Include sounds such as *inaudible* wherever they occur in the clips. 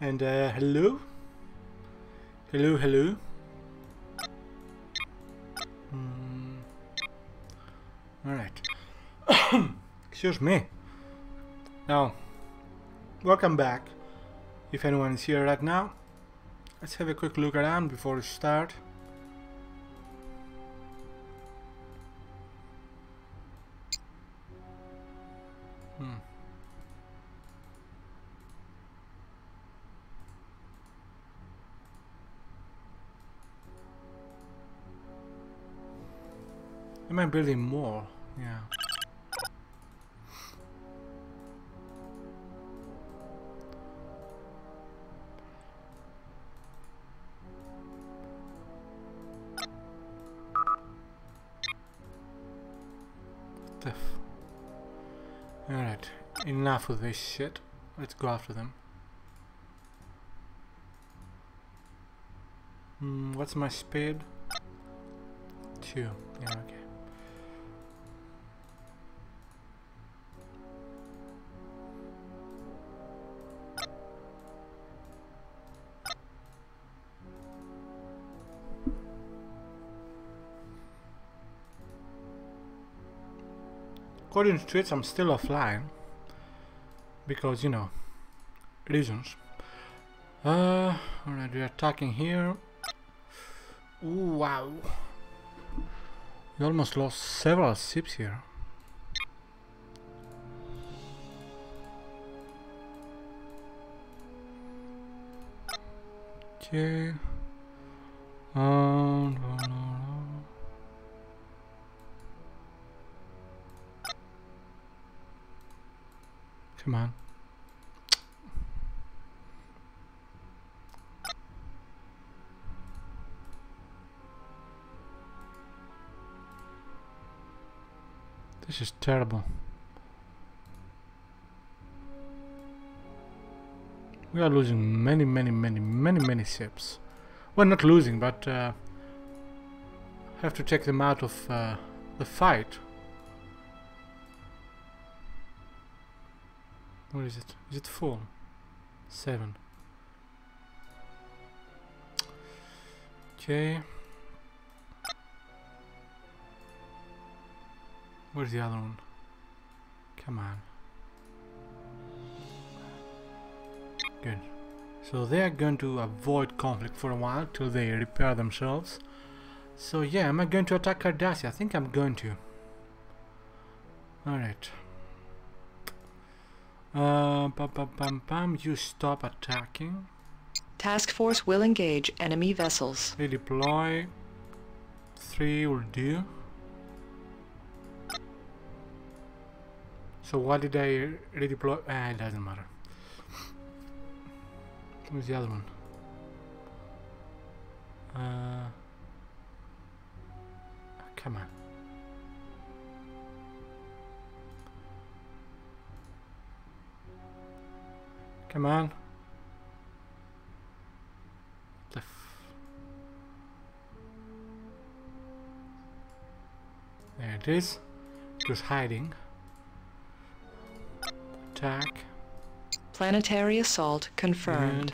And uh, hello? Hello, hello? Mm. Alright. *coughs* Excuse me. Now, welcome back. If anyone is here right now, let's have a quick look around before we start. Am building more? Yeah. Alright, enough of this shit. Let's go after them. Hmm, what's my speed? Two. Yeah, okay. According to Twitch, I'm still offline because you know reasons. Uh, alright, we're attacking here. Ooh, wow. We almost lost several ships here. Okay. Come on. This is terrible. We are losing many, many, many, many, many ships. Well, not losing, but uh, have to take them out of uh, the fight. What is it? Is it 4? Seven. Okay. Where's the other one? Come on. Good. So they are going to avoid conflict for a while till they repair themselves. So yeah, am I going to attack Cardassia? I think I'm going to. Alright. Uh, bum, bum, bum, bum. You stop attacking. Task force will engage enemy vessels. Redeploy. Three will do. So what did I redeploy? Ah, it doesn't matter. Where's the other one? Uh, come on. Come on. The f- there it is. Just hiding. Attack. Planetary assault confirmed.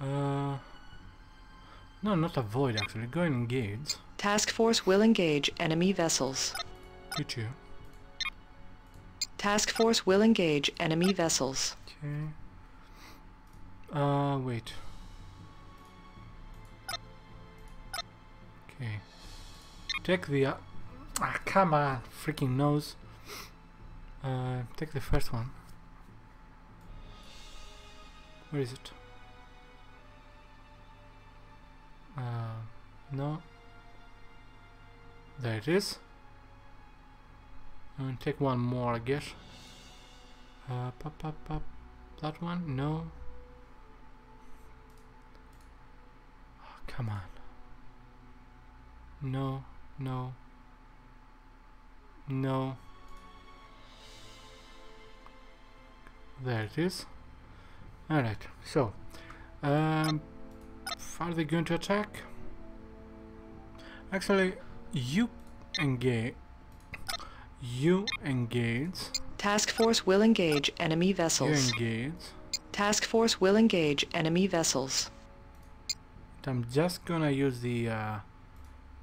And, uh, no, not avoid actually. Go and engage. Task force will engage enemy vessels. You too. Task force will engage enemy vessels. Okay. Uh, wait. Okay. Take the. Uh, ah, come on, freaking nose. Uh, take the first one. Where is it? Uh, no. There it is. And take one more, I guess. Uh, pop, pop, pop. That one? No. Oh, come on. No, no. No. There it is. Alright, so. Um, are they going to attack? Actually, you engage. You engage. Task force will engage enemy vessels. You engage. Task force will engage enemy vessels. I'm just gonna use the uh,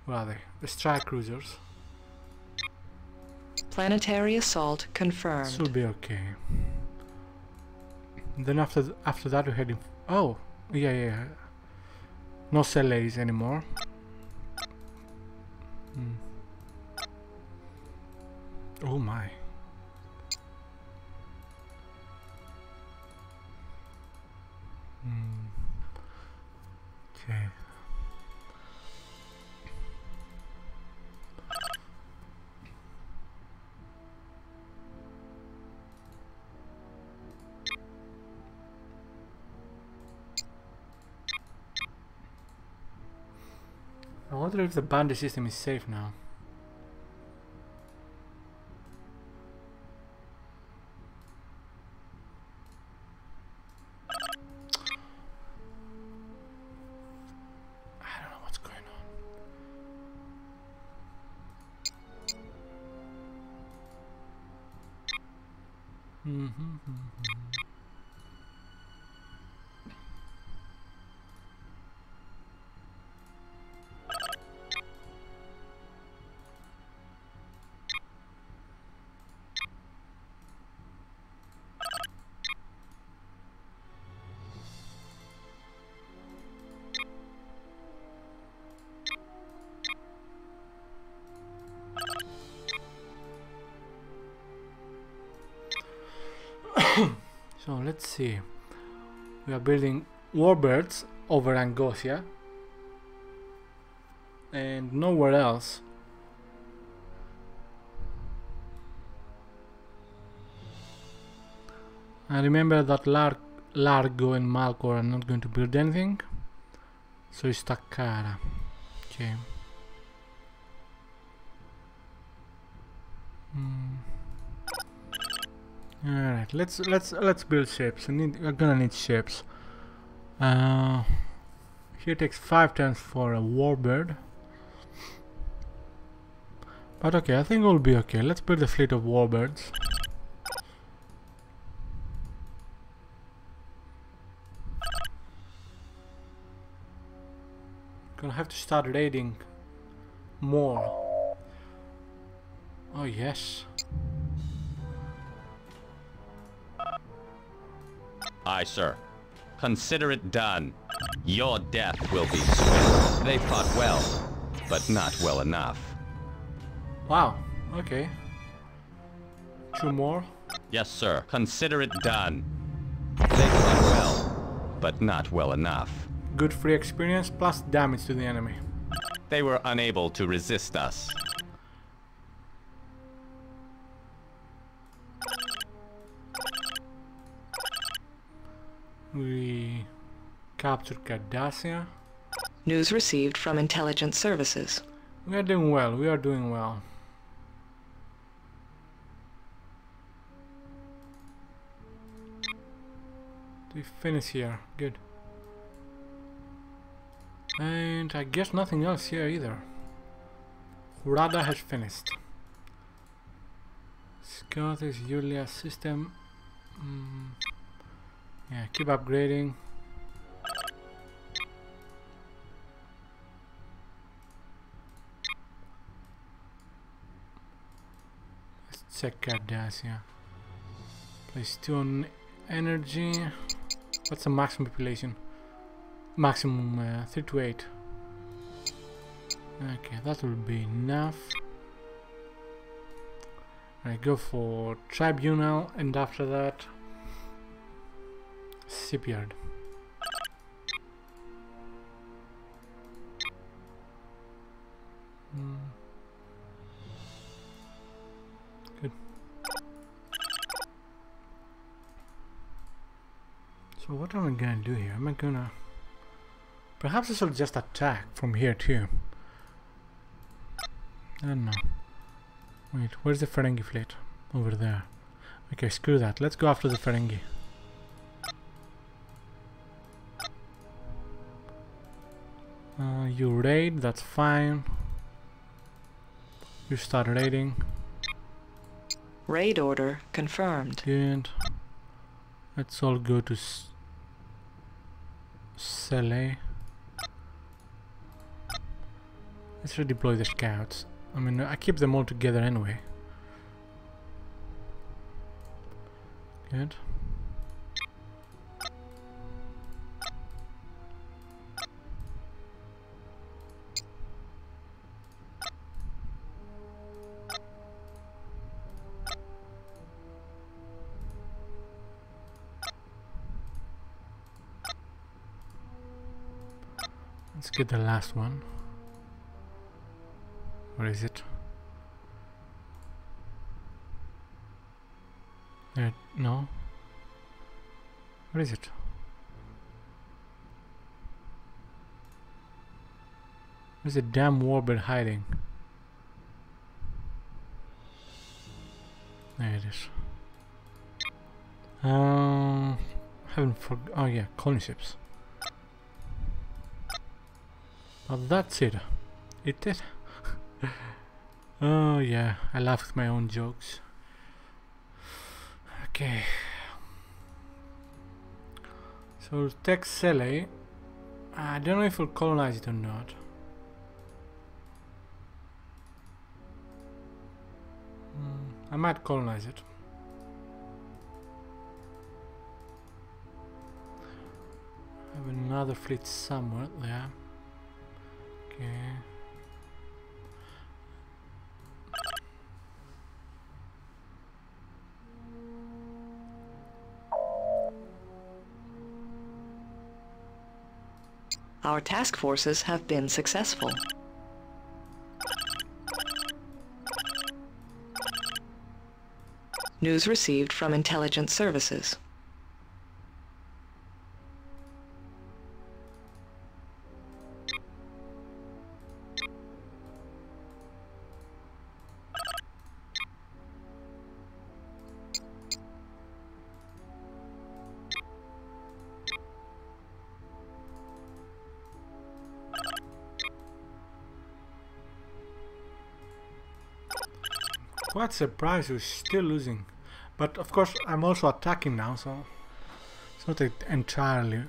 what are they? The strike cruisers. Planetary assault confirmed. This will be okay. Then after th after that we're heading. oh, yeah, yeah. No cell ladies anymore. Hmm. Oh my. Hmm. Okay. I wonder if the boundary system is safe now. See. We are building warbirds over Angosia and nowhere else. I remember that Lar Largo and Malcor are not going to build anything. So it's Takara. Okay. Hmm. Hmm. Alright, let's let's let's build ships. I need we're gonna need ships. Uh here takes five turns for a warbird. But okay, I think we'll be okay. Let's build a fleet of warbirds. Gonna have to start raiding more. Oh yes. Aye, sir. Consider it done. Your death will be swift. They fought well, but not well enough. Wow. Okay. Two more. Yes, sir. Consider it done. They fought well, but not well enough. Good free experience plus damage to the enemy. They were unable to resist us. We captured Cardassia. News received from intelligence services. We are doing well. We are doing well. We finish here. Good. And I guess nothing else here either. Rada has finished. Scottish Julia system. Mm. Yeah, keep upgrading. Let's check Cardassia. Place 2 on energy. What's the maximum population? Maximum uh, 3 to 8. Okay, that will be enough. I go for Tribunal and after that Shipyard. Hmm. Good. So what am I gonna do here? Am I gonna... Perhaps I should just attack from here too. I don't know. Wait, where's the Ferengi fleet? Over there. Okay, screw that. Let's go after the Ferengi. Uh, you raid, that's fine. You start raiding. Raid order confirmed. Good. Let's all go to S Sele. Let's redeploy the scouts. I mean, I keep them all together anyway. Good. Let's get the last one. Where is it? There, no. Where is it? Where's the damn warbird hiding? There it is. Um, haven't for. Oh yeah, colony ships. Well, that's it. It did. *laughs* oh yeah, I laugh my own jokes. Okay. So take Sele. I don't know if we'll colonize it or not. Hmm, I might colonize it. I have another fleet somewhere there. Our task forces have been successful. News received from intelligence services. Surprised we're still losing. But of course I'm also attacking now, so it's not entirely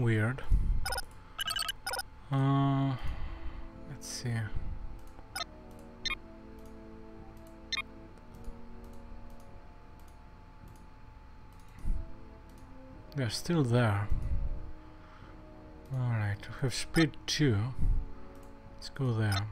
weird. Uh, let's see. They're still there. Alright, we have speed 2. Let's go there.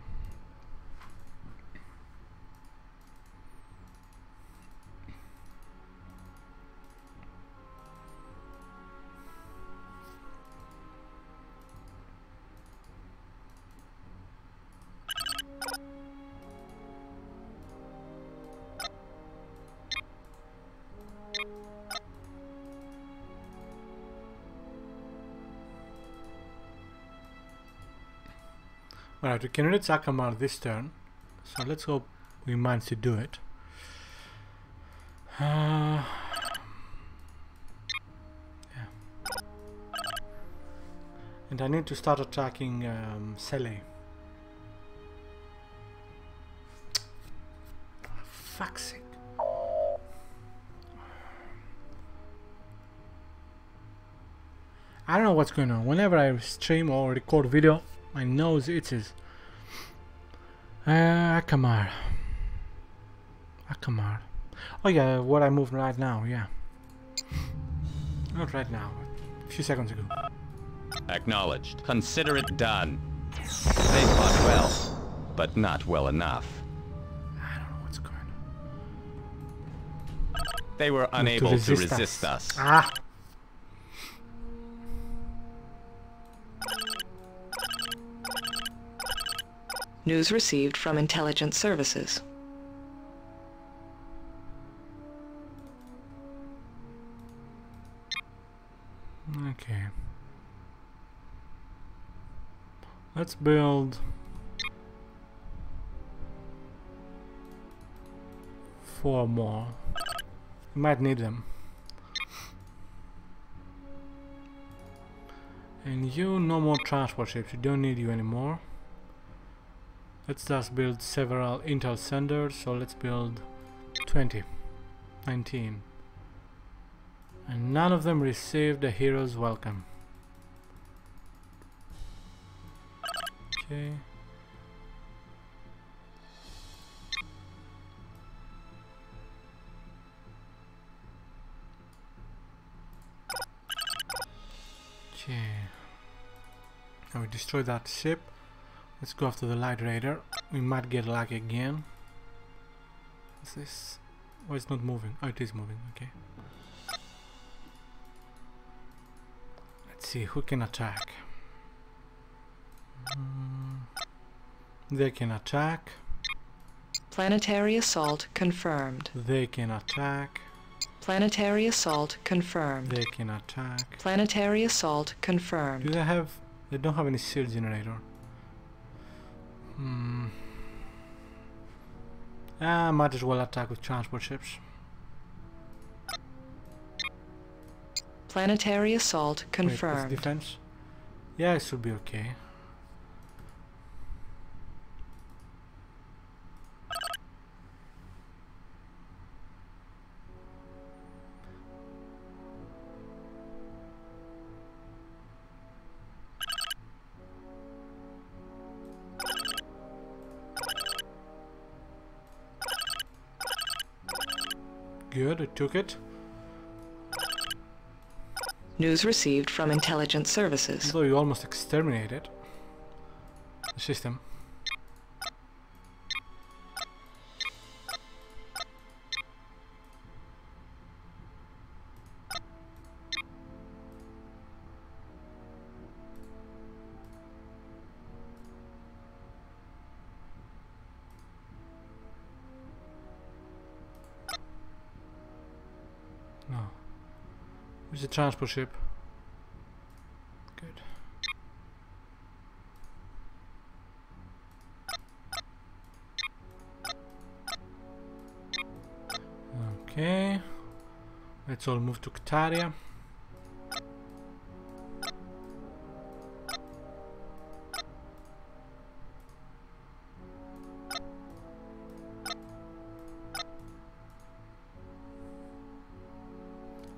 We can read Sakamar this turn. So let's hope we manage to do it. Uh, yeah. And I need to start attacking um, Sele. Fuck's sake. I don't know what's going on. Whenever I stream or record video, my nose itches. Uh, Akamar. Akamar. Oh yeah, what I moved right now, yeah. Not right now, a few seconds ago. Acknowledged. Consider it done. They fought well, but not well enough. I don't know what's going on. They were unable to resist resist, us. us. Ah! News received from intelligence services. Okay. Let's build four more. We might need them. And you, no more transport ships. We don't need you anymore. Let's just build several Intel centers. So let's build 20, 19. And none of them received a hero's welcome. Okay. Okay. Now we destroy that ship. Let's go after the light raider. We might get lucky again. What's this? Why it's not moving? Oh, it is moving. Okay. Let's see who can attack. Mm, they can attack. Planetary assault confirmed. They can attack. Planetary assault confirmed. They can attack. Planetary assault confirmed. Do they have? They don't have any shield generator. Hmm. Ah, might as well attack with transport ships. Planetary assault Wait, confirmed. defense? Yeah, it should be okay. Good, I took it. News received from intelligence services. Although you almost exterminated the system. Transport ship? Good. Okay. Let's all move to Kataria.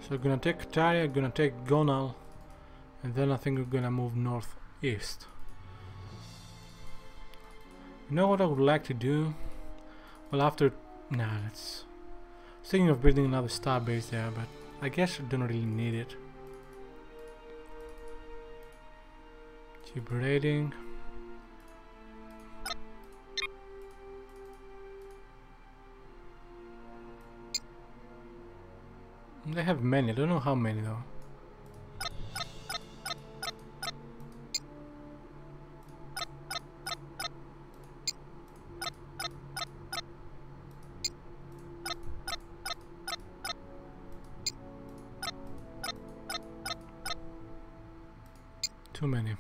So we're gonna take Kataria, gonna take Gonal, and then I think we're gonna move northeast. You know what I would like to do? Well, after nah, let's. Thinking of building another star base there, but I guess I don't really need it. Cheap rating. They have many. I don't know how many though. Too many. I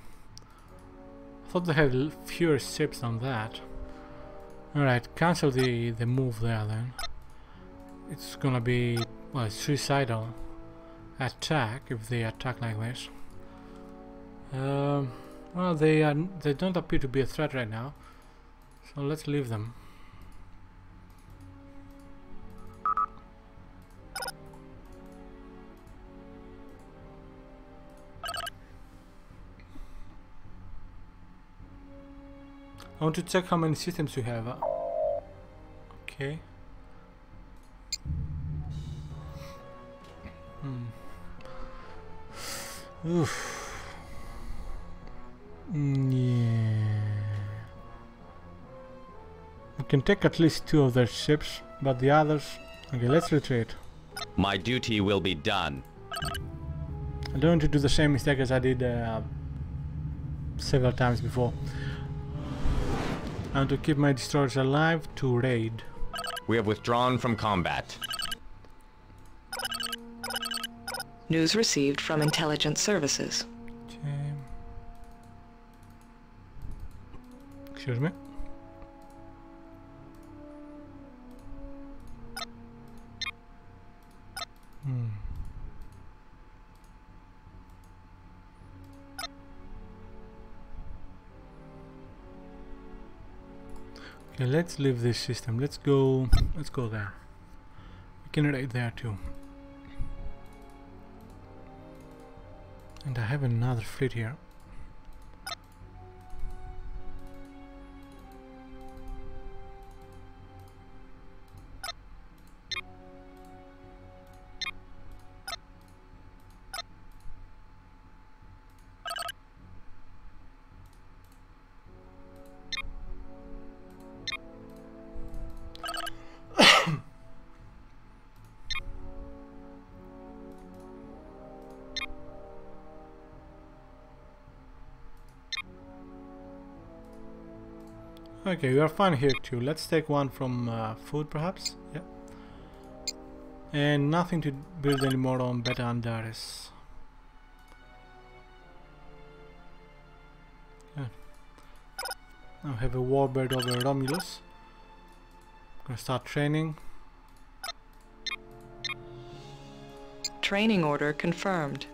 thought they had fewer ships than that. Alright, cancel the, the move there then. It's gonna be, well, suicidal attack if they attack like this. Um, well, they are, they don't appear to be a threat right now, so let's leave them. I want to check how many systems you have. uh, Okay. Oof. Mm, Yeah. We can take at least two of their ships, but the others. Okay, let's retreat. My duty will be done. I don't want to do the same mistake as I did uh, several times before. I want to keep my destroyers alive to raid. We have withdrawn from combat. News received from intelligence services. Excuse me. Hmm. Okay, let's leave this system. Let's go. Let's go there. We can raid there too. And I have another fleet here. Okay, we are fine here too. Let's take one from uh, food perhaps. Yeah. And nothing to build anymore on Beta Andaris. Good. Now have a warbird over Romulus. Gonna start training. Training order confirmed.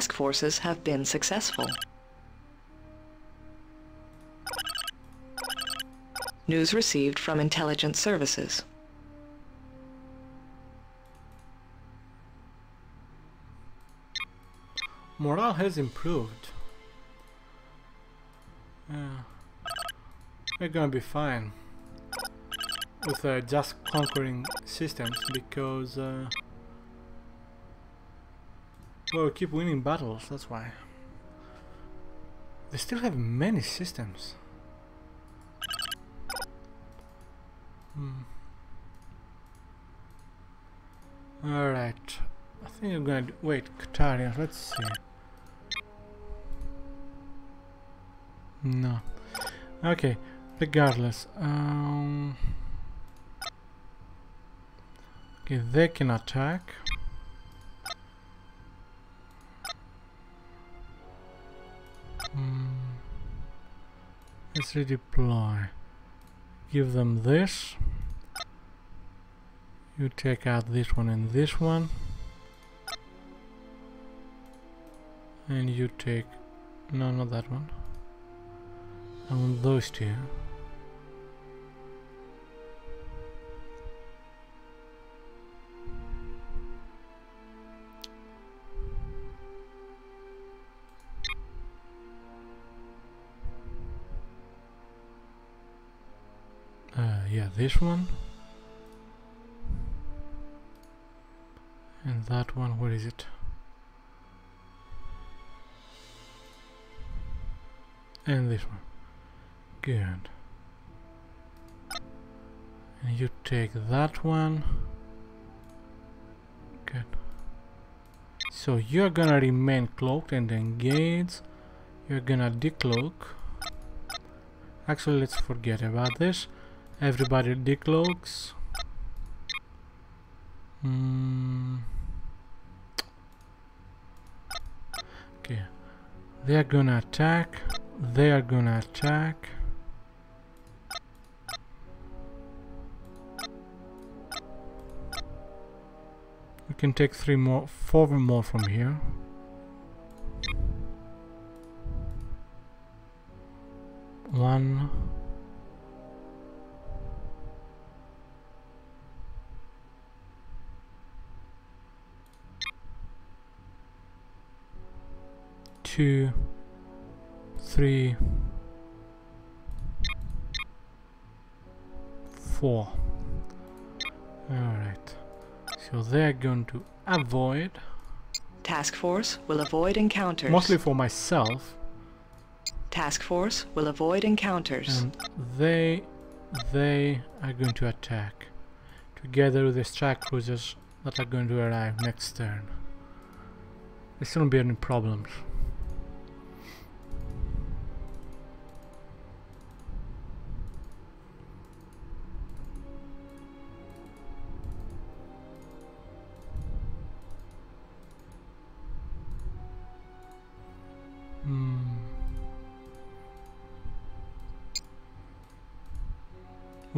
Task forces have been successful. News received from intelligence services. Morale has improved. Yeah. We're gonna be fine with uh, just conquering systems because uh, well, we keep winning battles, that's why. They still have many systems. Hmm. Alright. I think I'm gonna... Wait, Qatarians, let's see. No. Okay, regardless. Um, okay, they can attack. Let's redeploy. Give them this. You take out this one and this one. And you take... No, not that one. I want those two. This one. And that one, where is it? And this one. Good. And you take that one. Good. So you're gonna remain cloaked and engage. You're gonna decloak. Actually, let's forget about this. Everybody decloaks. Mm. Okay. They're gonna attack. They are gonna attack. We can take three more, four more from here. One. Two, three, four. Alright. So they're going to avoid, Task force will avoid encounters. mostly for myself, Task force will avoid encounters. and they they are going to attack together with the strike cruisers that are going to arrive next turn. There shouldn't be any problems.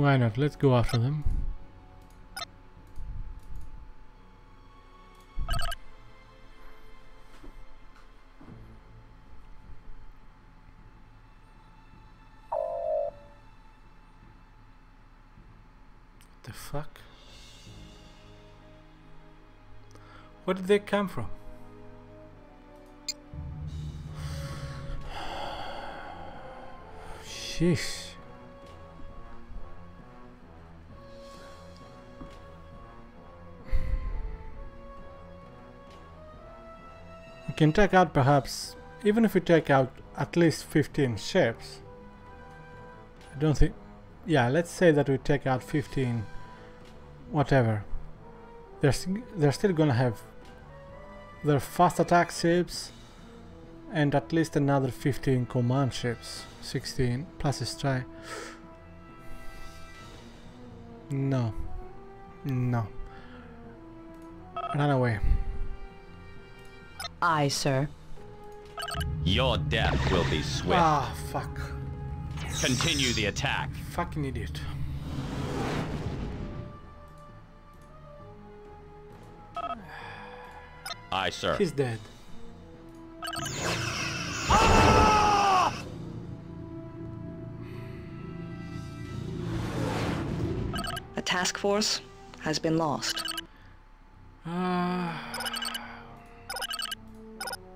Why not? Let's go after them. What the fuck? Where did they come from? *sighs* Sheesh. We can take out perhaps, even if we take out at least 15 ships. I don't think, yeah, let's say that we take out 15, whatever. They're, they're still gonna have their fast attack ships and at least another 15 command ships. 16 plus a strike. No. No. Run away. Aye, sir. Your death will be swift. Ah, fuck. Continue the attack. Fucking idiot. Aye, sir. He's dead. A task force has been lost.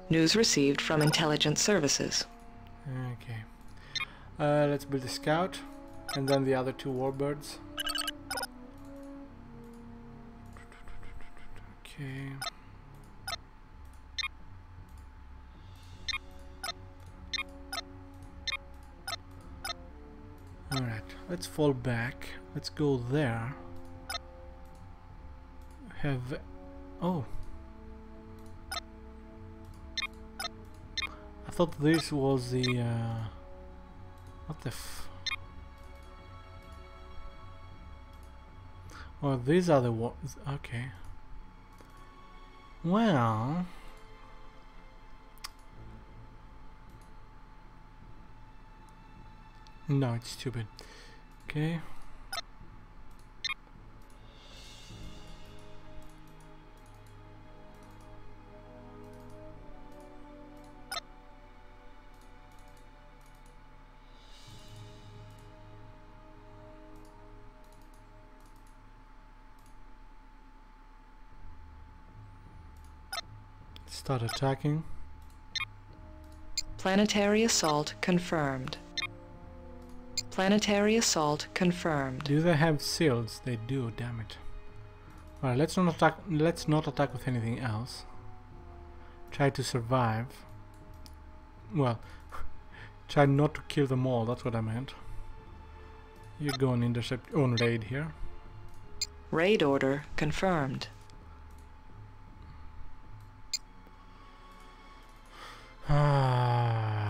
News received from intelligence services. okay. Uh, let's build a scout and then the other two warbirds. Okay. Alright, let's fall back. Let's go there. Have. Oh. Thought this was the. Uh, what the f. Oh, these are the ones. Okay. Well. No, it's stupid. Okay. Start attacking. Planetary assault confirmed. Planetary assault confirmed. Do they have shields? They do, damn it. Alright, let's not attack let's not attack with anything else. Try to survive. Well *laughs* try not to kill them all, that's what I meant. You go and intercept on raid here. Raid order confirmed. *sighs* Ah.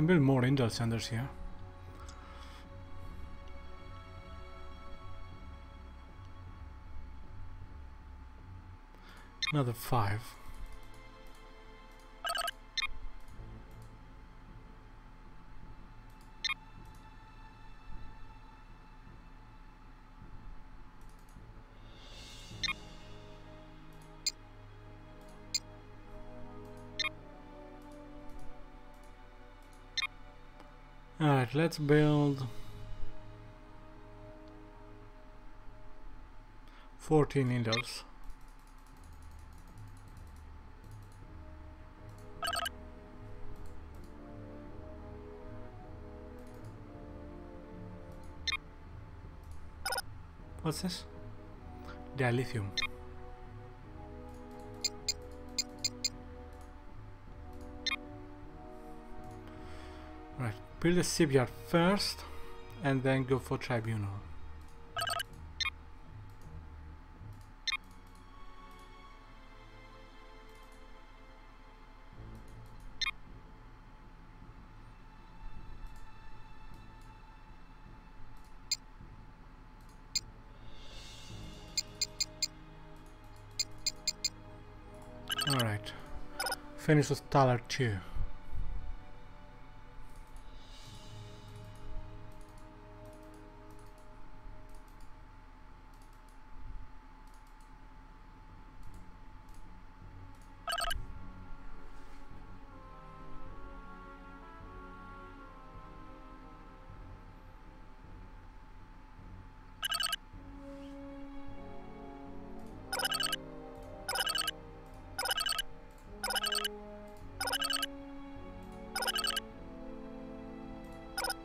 Can build more intel centers here. Another five. Let's build 14 needles. What's this? Dilithium. Build a shipyard first and then go for tribunal. Alright, finish with Talar 2.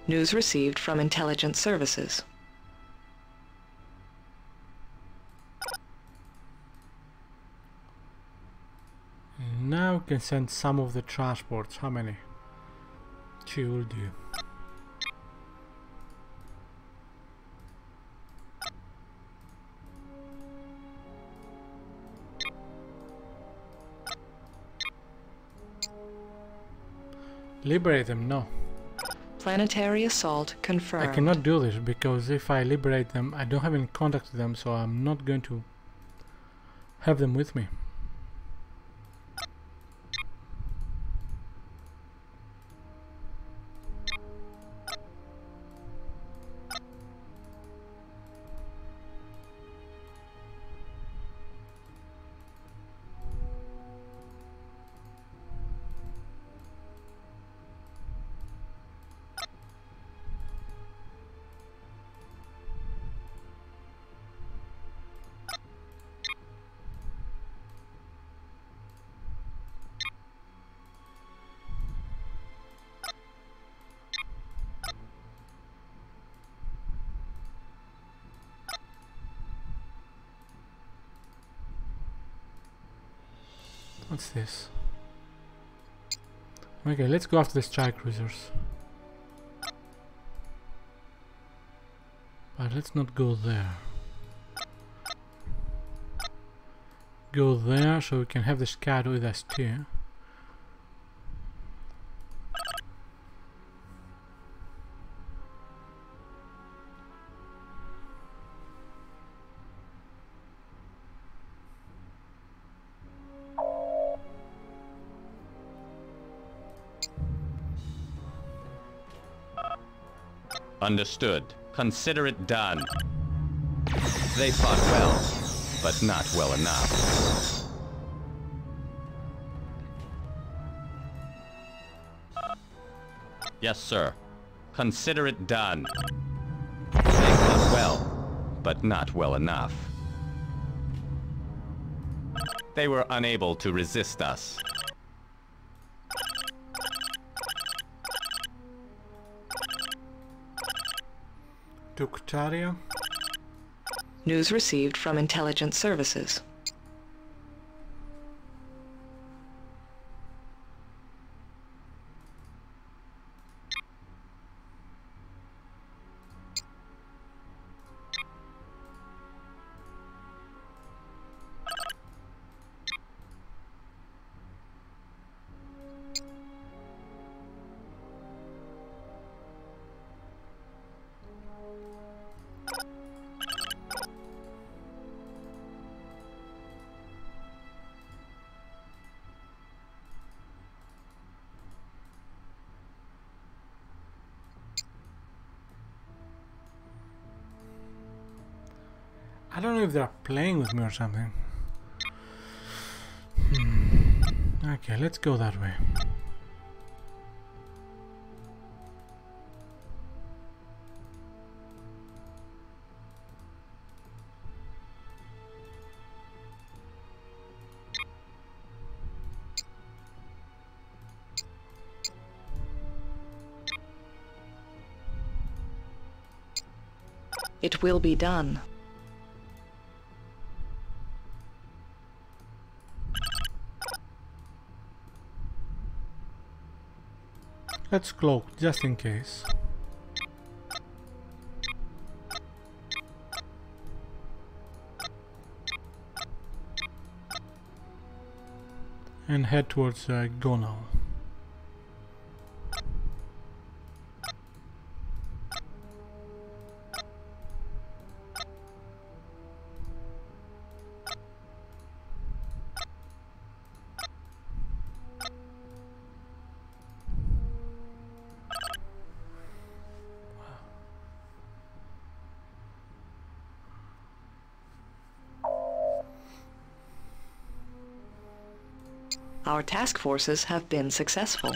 News received from intelligence services. Now we can send some of the transports. How many? Two will do. Liberate them, no. Planetary assault confirmed. I cannot do this because if I liberate them, I don't have any contact with them, so I'm not going to have them with me. This? Okay, let's go after the strike cruisers. But let's not go there. Go there so we can have the scout with us too. Understood. Consider it done. They fought well, but not well enough. Yes, sir. Consider it done. They fought well, but not well enough. They were unable to resist us. Ductaria. News received from intelligence services. playing with me or something. Hmm. Okay, let's go that way. It will be done. Let's cloak, just in case. And head towards uh. Our task forces have been successful.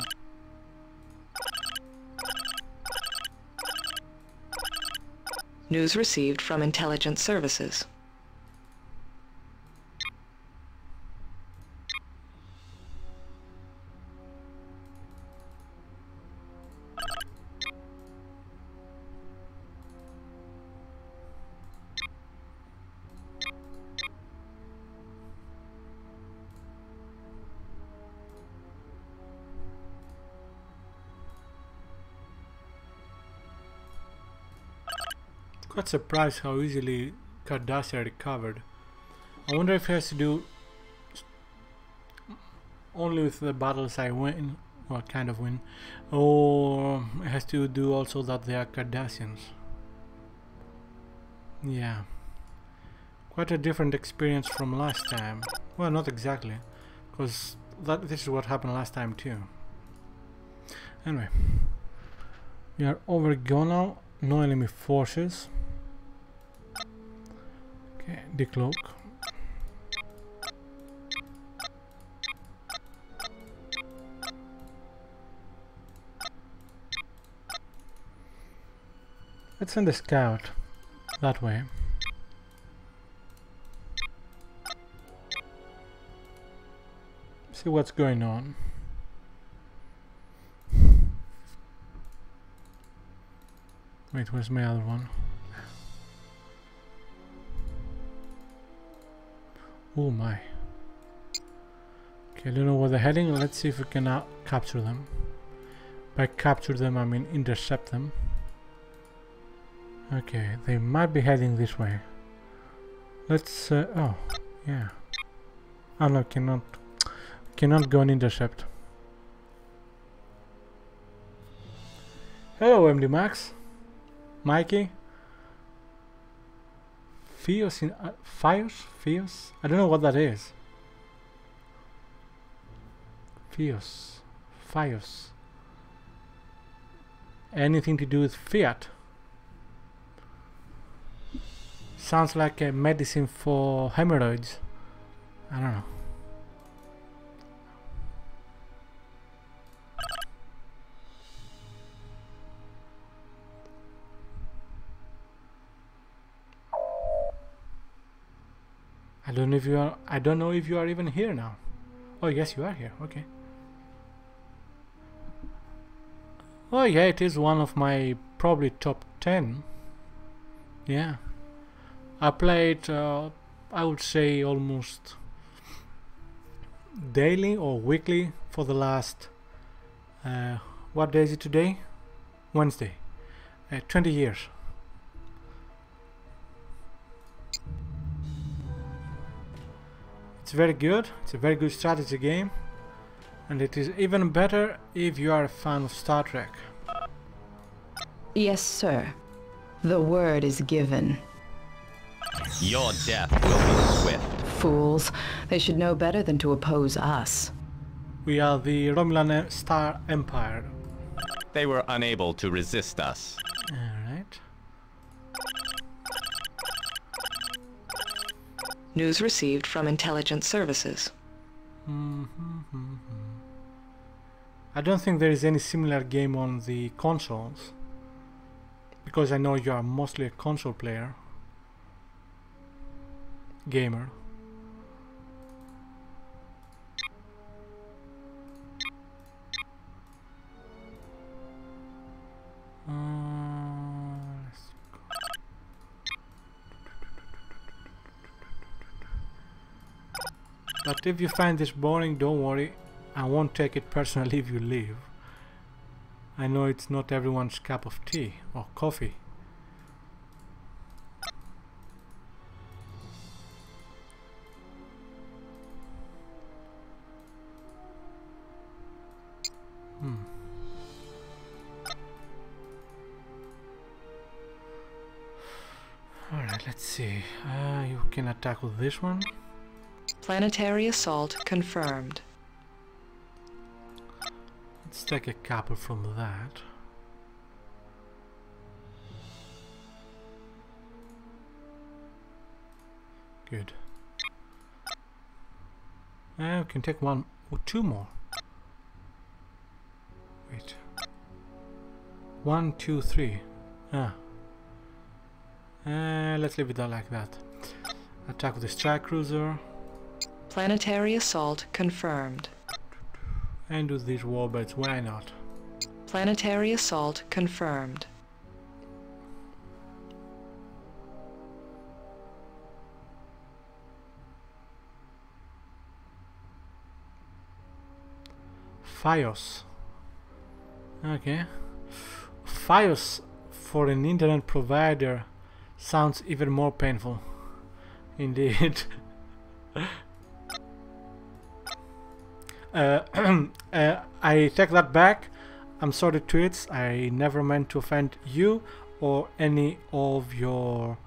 News received from intelligence services. Surprised how easily Cardassia recovered. I wonder if it has to do only with the battles I win, well, kind of win, or it has to do also that they are Cardassians. Yeah. Quite a different experience from last time. Well, not exactly, because that this is what happened last time too. Anyway, we are over go now. No enemy forces. Okay, decloak. Let's send a scout that way. See what's going on. Wait, where's my other one? Oh my. Okay, I don't know where they're heading. Let's see if we can uh, capture them. By capture them, I mean intercept them. Okay, they might be heading this way. Let's, uh, oh, yeah. Oh no, cannot, cannot go and intercept. Hello, MD Max. Mikey. Fios in uh, Fios? Fios? I don't know what that is. Fios. Fios. Anything to do with Fiat? Sounds like a medicine for hemorrhoids. I don't know. I don't know if you are I don't know if you are even here now. Oh yes you are here, okay. Oh yeah, it is one of my probably top 10. Yeah. I play it, uh, I would say almost daily or weekly for the last, uh, what day is it today? Wednesday. Uh, 20 years. It's very good, it's a very good strategy game. And it is even better if you are a fan of Star Trek. Yes, sir. The word is given. Your death will be swift. Fools. They should know better than to oppose us. We are the Romulan Star Empire. They were unable to resist us. Alright. News received from intelligence services. I don't think there is any similar game on the consoles. Because I know you are mostly a console player. Gamer. Uh, But if you find this boring, don't worry. I won't take it personally if you leave. I know it's not everyone's cup of tea or coffee. Hmm. Alright, let's see. Uh, you can attack with this one. Planetary assault confirmed. Let's take a couple from that. Good. Uh, we can take one or two more. Wait. One, two, three. Ah. Uh, let's leave it like that. Attack with the strike cruiser. Planetary assault confirmed. And with these warbirds, why not? Planetary assault confirmed. Fios. Okay. Fios for an internet provider sounds even more painful. Indeed. *laughs* uh, *clears throat* uh, I take that back. I'm sorry, to Twitch. I never meant to offend you or any of your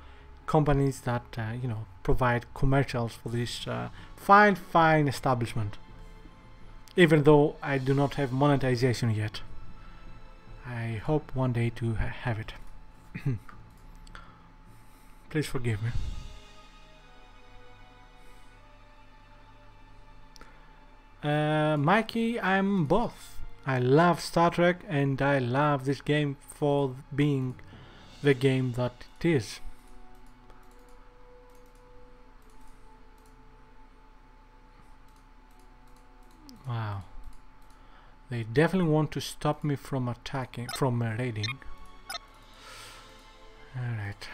companies that uh, you know provide commercials for this uh, fine, fine establishment. Even though I do not have monetization yet, I hope one day to ha have it. *clears throat* Please forgive me. Uh, Mikey, I'm both. I love Star Trek and I love this game for being the game that it is. Wow. They definitely want to stop me from attacking, from raiding. Alright.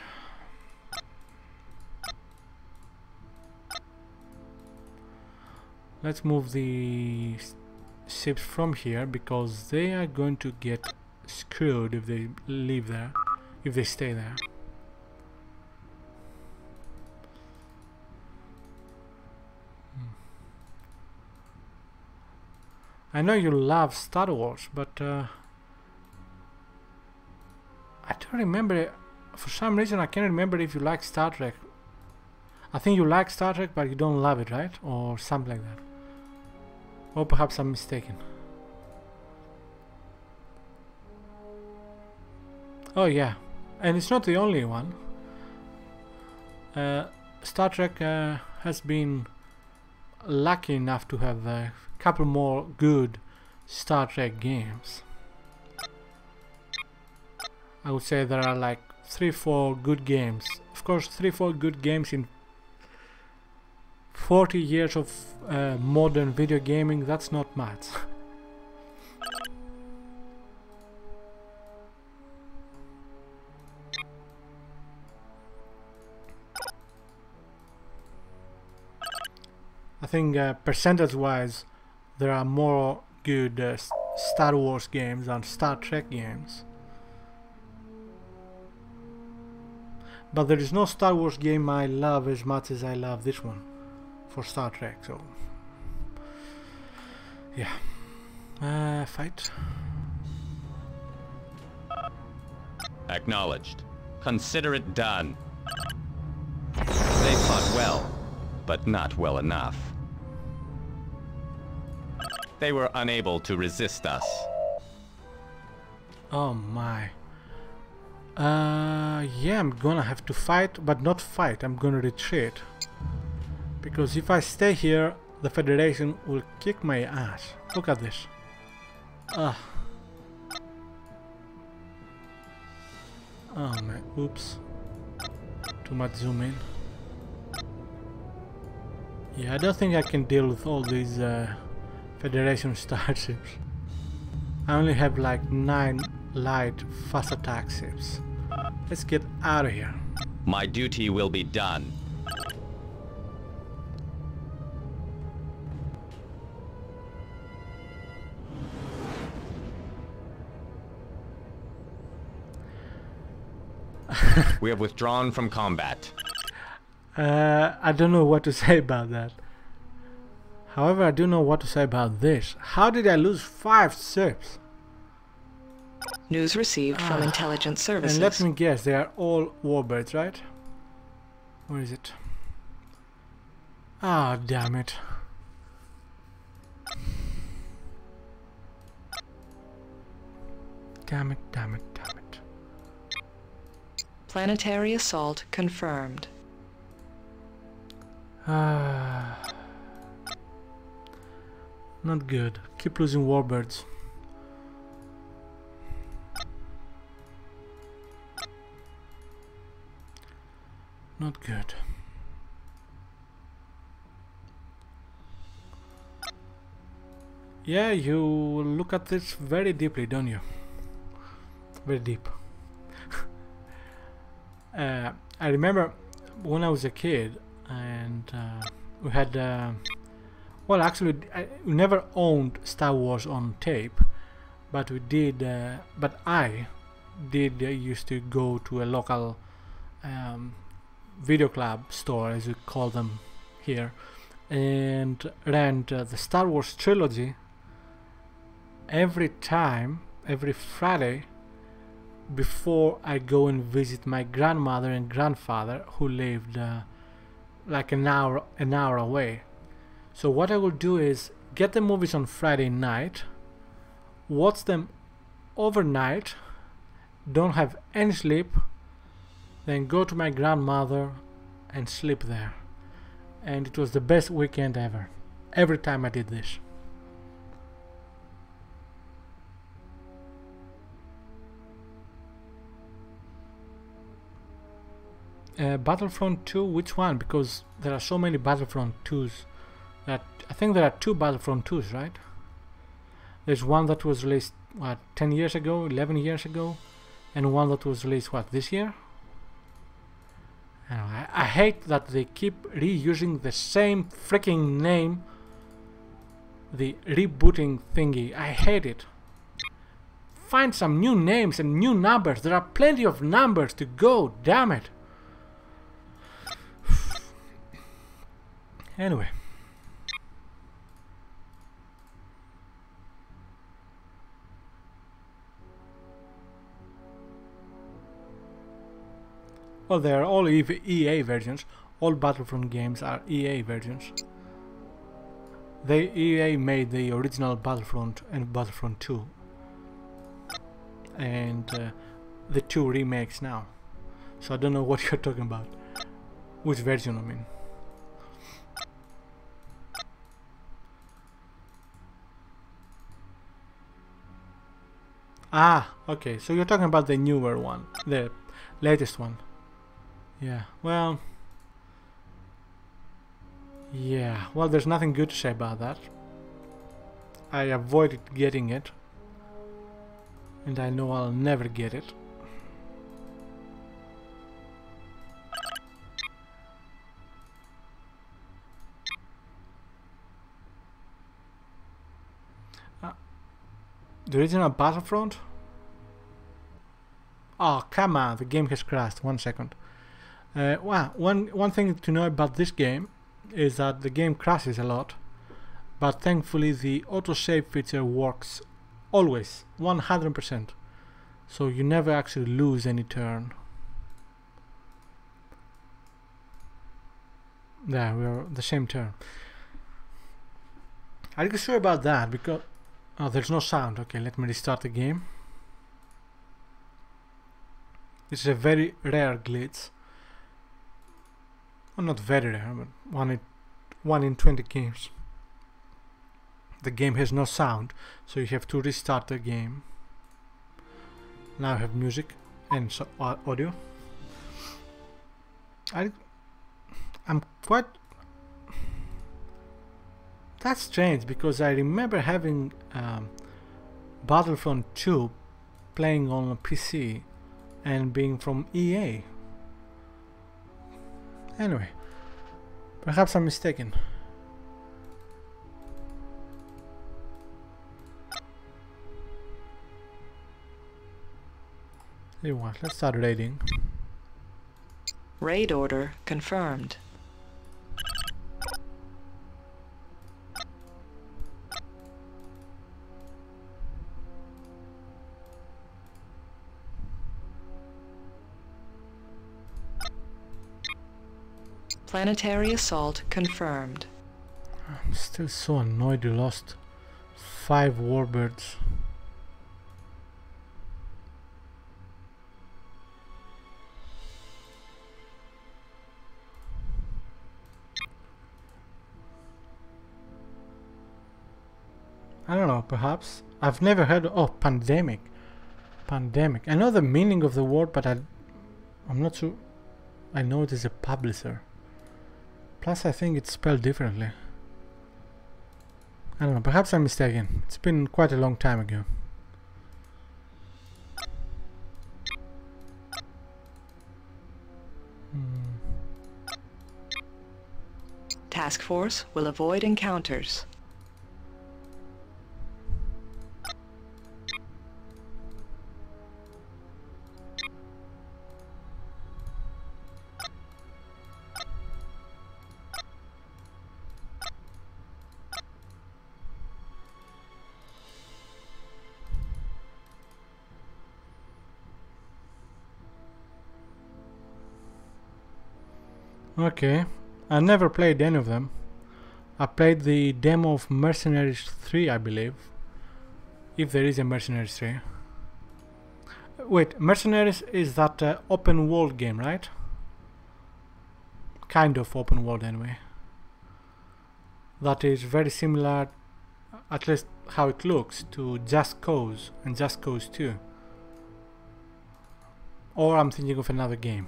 Let's move the ships from here because they are going to get screwed if they leave there, if they stay there. I know you love Star Wars, but uh, I don't remember. For some reason, I can't remember if you like Star Trek. I think you like Star Trek, but you don't love it, right? Or something like that. Or perhaps I'm mistaken. Oh yeah, and it's not the only one. Uh, Star Trek uh, has been lucky enough to have a couple more good Star Trek games. I would say there are like three, four good games. Of course, three, four good games in 40 years of uh, modern video gaming, that's not much. *laughs* I think uh, percentage wise there are more good uh, Star Wars games than Star Trek games. But there is no Star Wars game I love as much as I love this one for Star Trek, so yeah. Uh, fight. Acknowledged. Consider it done. They fought well, but not well enough. They were unable to resist us. Oh my. Uh, yeah, I'm gonna have to fight, but not fight, I'm gonna retreat. Because if I stay here, the Federation will kick my ass. Look at this. Ah. Oh man, oops. Too much zoom in. Yeah, I don't think I can deal with all these uh, Federation *laughs* starships. I only have like 9 light fast attack ships. Let's get out of here. My duty will be done. *laughs* we have withdrawn from combat. Uh, I don't know what to *laughs* say about that. However, I do know what to say about this. How did I lose five ships? News received from intelligence services. And let me guess, they are all warbirds, right? Where is it? Ah, damn it. Damn it, damn it, damn it. Planetary assault confirmed. Ah. Not good. Keep losing warbirds. Not good. Yeah, you look at this very deeply, don't you? Very deep. Uh, I remember when I was a kid and uh, we had uh, well actually I, we never owned Star Wars on tape but we did uh, but I did uh, used to go to a local um, video club store as we call them here and rent uh, the Star Wars trilogy every time every Friday before I go and visit my grandmother and grandfather who lived uh, like an hour an hour away. So what I will do is get the movies on Friday night watch them overnight don't have any sleep then go to my grandmother and sleep there. And it was the best weekend ever every time I did this uh, Battlefront 2 which one? Because there are so many Battlefront 2s that I think there are two Battlefront 2s right? There's one that was released what 10 years ago 11 years ago and one that was released what this year? I, I hate that they keep reusing the same freaking name the rebooting thingy. I hate it. Find some new names and new numbers. There are plenty of numbers to go damn it Anyway. Well, they are all EA versions. All Battlefront games are EA versions. They EA made the original Battlefront and Battlefront 2. And uh, the two remakes now. So I don't know *laughs* what you're talking about. Which version I mean. Ah, okay. So you're talking about the newer one, the latest one. Yeah. Well. Yeah. Well, there's nothing good to say about that. I avoided getting it, and I know I'll never get it. The original Battlefront? Oh, come on, the game has crashed. One second. Uh, one, one thing to know about this game is that the game crashes a lot, but thankfully the autosave feature works always, 100%. So you never actually lose any turn. There, we're the same turn. Are you sure about that? Because Oh, there's no sound. Okay, let me restart the game. This is a very rare glitch. Well, not very rare, but one in, one in 20 games. The game has no sound, so you have to restart the game. Now I have music and so, uh, audio. I, I'm quite that's strange because I remember having um, Battlefront 2 playing on a PC and being from EA. Anyway, perhaps I'm mistaken. Let's start raiding. Raid order confirmed. Planetary assault confirmed. I'm still so annoyed you lost five warbirds. I don't know, perhaps. I've never heard of oh, pandemic. Pandemic. I know the meaning of the word, but I, I'm not sure. I know it is a publisher. Plus, I think it's spelled differently. I don't know, perhaps I'm mistaken. It's been quite a long time ago. Hmm. Task force will avoid encounters. Okay, I never played any of them. I played the demo of Mercenaries 3, I believe. If there is a Mercenaries 3. Wait, Mercenaries is that uh, open world game, right? Kind of open world anyway. That is very similar, at least how it looks, to Just Cause and Just Cause 2. Or I'm thinking of another game.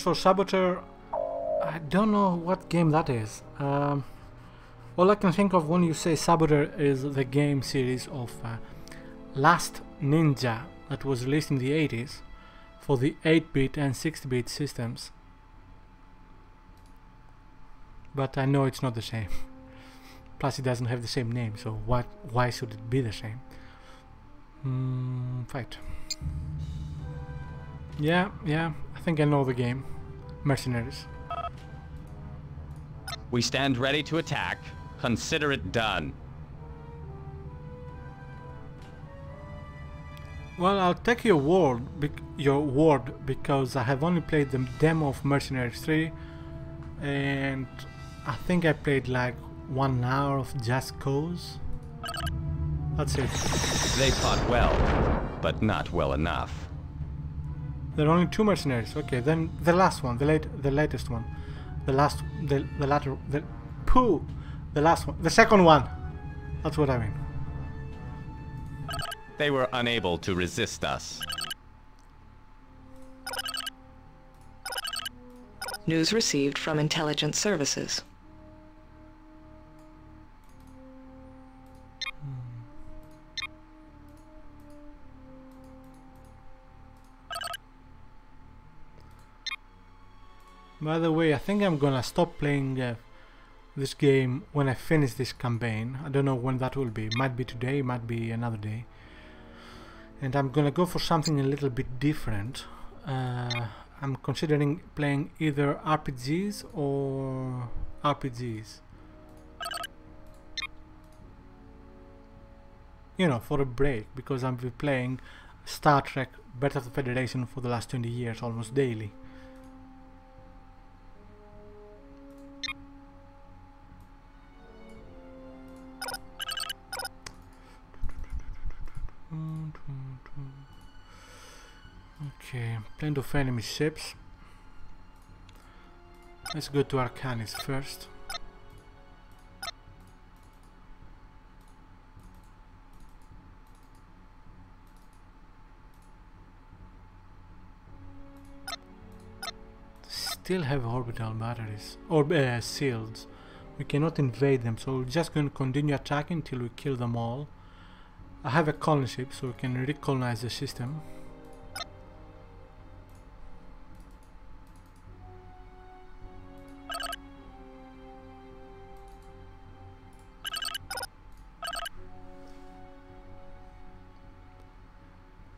For Saboteur, I don't know what game that is. Um, all I can think of when you say Saboteur is the game series of uh, Last Ninja that was released in the 80s for the 8-bit and 16-bit systems. But I know it's not the same. Plus it doesn't have the same name, so what? why should it be the same? Mm, fight. Yeah, yeah, think I know the game. Mercenaries. We stand ready to attack. Consider it done. Well, I'll take your word, your word, because I have only played the demo of Mercenaries 3, and I think I played like one hour of Just Cause. That's it. They fought well, but not well enough. There are only two mercenaries. Okay, then the last one, the late, the latest one the last, the, the latter, the, poo, the last one, the second one. That's what I mean. They were unable to resist us. News received from intelligence services. By the way, I think I'm gonna stop playing uh, this game when I finish this campaign. I don't know when that will be. Might be today, might be another day. And I'm gonna go for something a little bit different. Uh, I'm considering playing either RPGs or RPGs. You know, for a break, because I've been playing Star Trek Birth of the Federation for the last 20 years, almost daily. Okay, plenty of enemy ships. Let's go to Arcanis first. still have orbital batteries or uh, shields. We cannot invade them, so we're just going to continue attacking until we kill them all. I have a colony ship, so we can recolonize the system.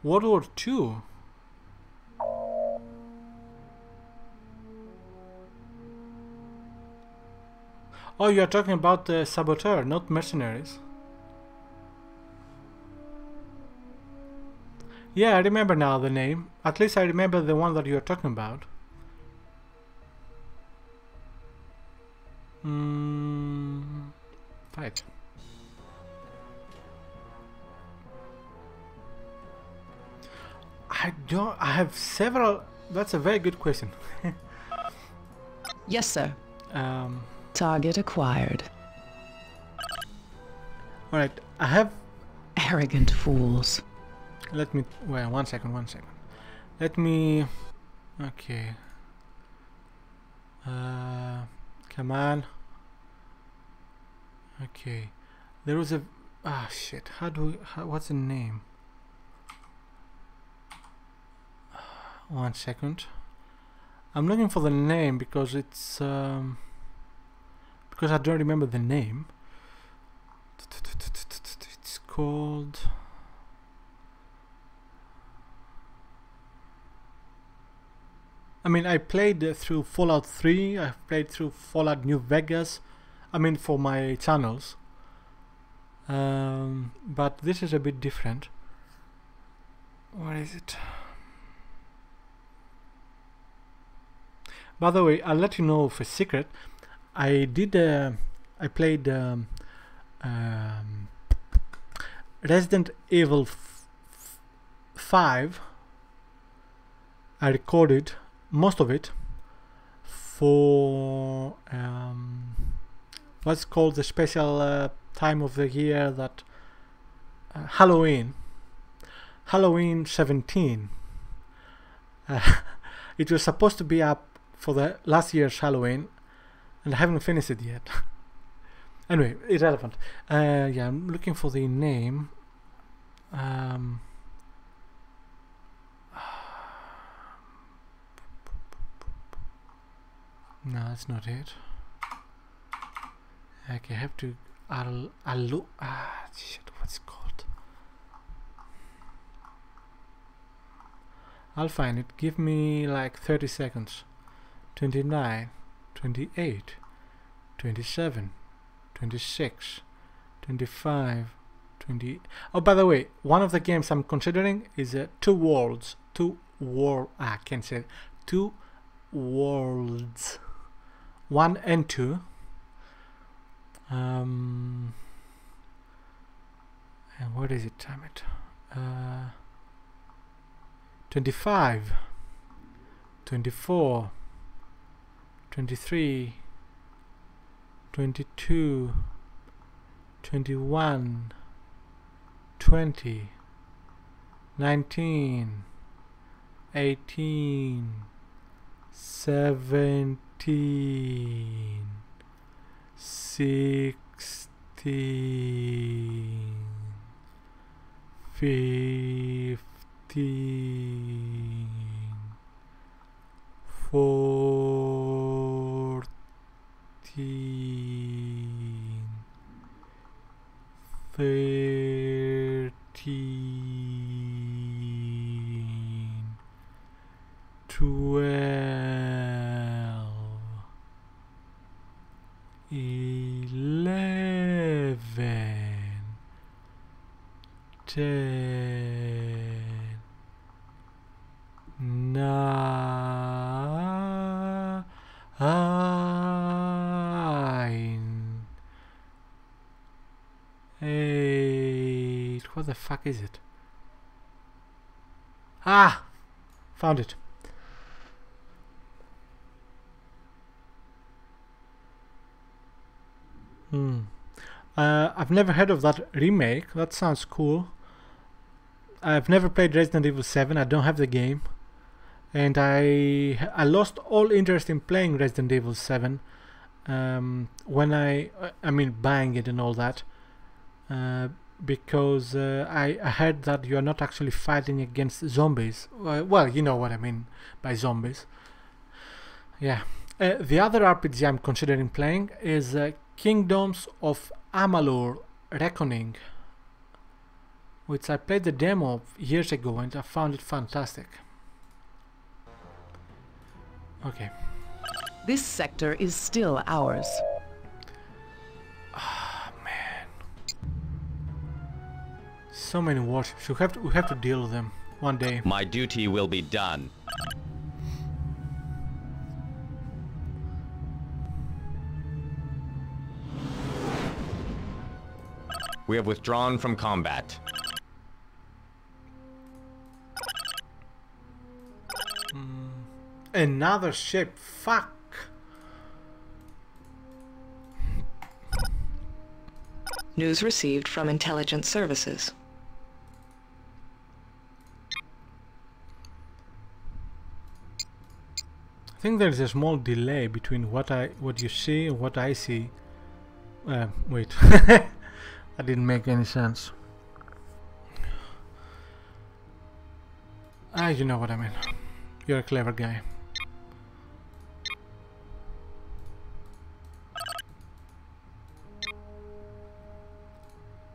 World War Two. Oh, you are talking about the saboteur, not mercenaries. Yeah, I remember now the name. At least I remember the one that you are talking about. Mm, fight. I don't. I have several. That's a very good question. Yes, sir. um, Target acquired. all right. I have. Arrogant fools. Let me. Wait. One second. One second. Let me. Okay. Uh, come on. Okay. There was a. Ah, shit. How do we. How, what's the name? One second. I'm looking for the name because it's. Um, because I don't remember the name. It's called. I mean, I played through Fallout 3, I've played through Fallout New Vegas, I mean, for my channels. Um, but this is a bit different. What is it? By the way, I'll let you know of a secret. I did, uh, I played um, um, Resident Evil f- f- 5. I recorded most of it for um, what's called the special uh, time of the year that uh, Halloween, Halloween 17. Uh, *laughs* it was supposed to be up for the last year's Halloween, and I haven't finished it yet. *laughs* anyway, irrelevant. Uh, yeah, I'm looking for the name. Um, *sighs* No, that's not it. Okay, I have to. I'll. I'll look. Ah, shit, what's it called? I'll find it. Give me like 30 seconds. 29, 28, 27, 26, 25, 20. Oh, by the way, one of the games I'm considering is uh, Two Worlds. Two World. Ah, I can't say it. Two Worlds. 1 and 2 um, and what is it damn it uh, 25 24 23 22 21 20 19 18 17 16 15 14 13 12 11 10 the fuck is it ah found it Hmm. Uh, I've never heard of that remake. That sounds cool. I've never played Resident Evil 7. I don't have the game. and I I lost all interest in playing Resident Evil 7 um, when I I mean buying it and all that uh, because uh, I, heard that you are not actually fighting against zombies. Well, you know what I mean by zombies. Yeah. Uh, the other RPG I'm considering playing is uh, Kingdoms of Amalur Reckoning, which I played the demo years ago and I found it fantastic. Okay. This sector is still ours. So many warships. We have to we have to deal with them one day. My duty will be done. We have withdrawn from combat. Hmm. Another ship. Fuck. News received from intelligence services. I think there's a small delay between what I what you see and what I see. Uh, wait, *laughs* that didn't make any sense. Ah, you know what I mean. You're a clever guy.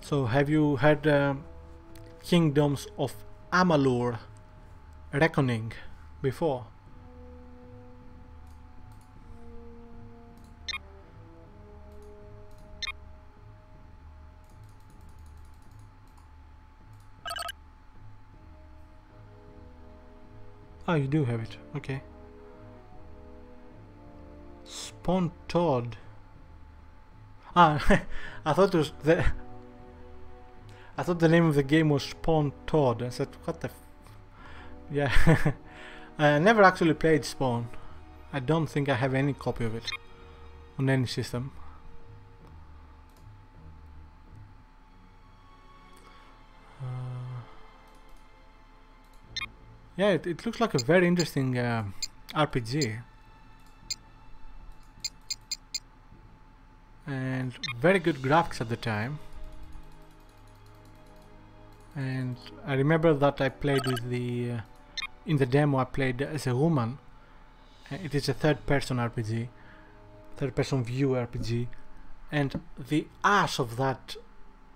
So, have you had uh, Kingdoms of Amalur Reckoning before? Oh, you do have it. Okay. Spawn Toad. Ah, *laughs* I thought it was the. I thought the name of the game was Spawn Toad. I said, what the. Yeah. *laughs* I never actually played Spawn. I don't think I have any copy of it on any system. Yeah, it, it looks like a very interesting uh, RPG. And very good graphics at the time. And I remember that I played with the... Uh, in the demo I played as a woman. Uh, It is a third person RPG. Third person view RPG. And the ass of that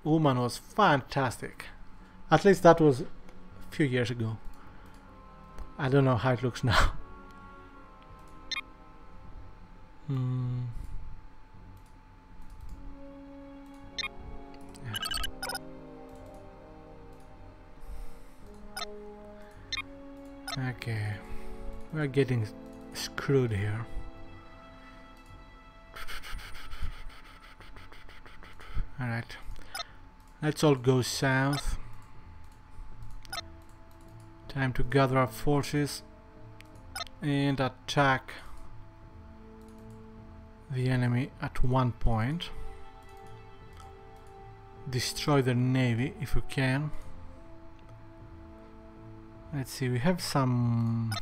woman was fantastic. At least that was a few years ago. I don't know how it looks now. Hmm. Okay, we're getting screwed here. Alright, let's all go south. Time to gather our forces and attack the enemy at one point. Destroy their navy if we can. Let's see, we have some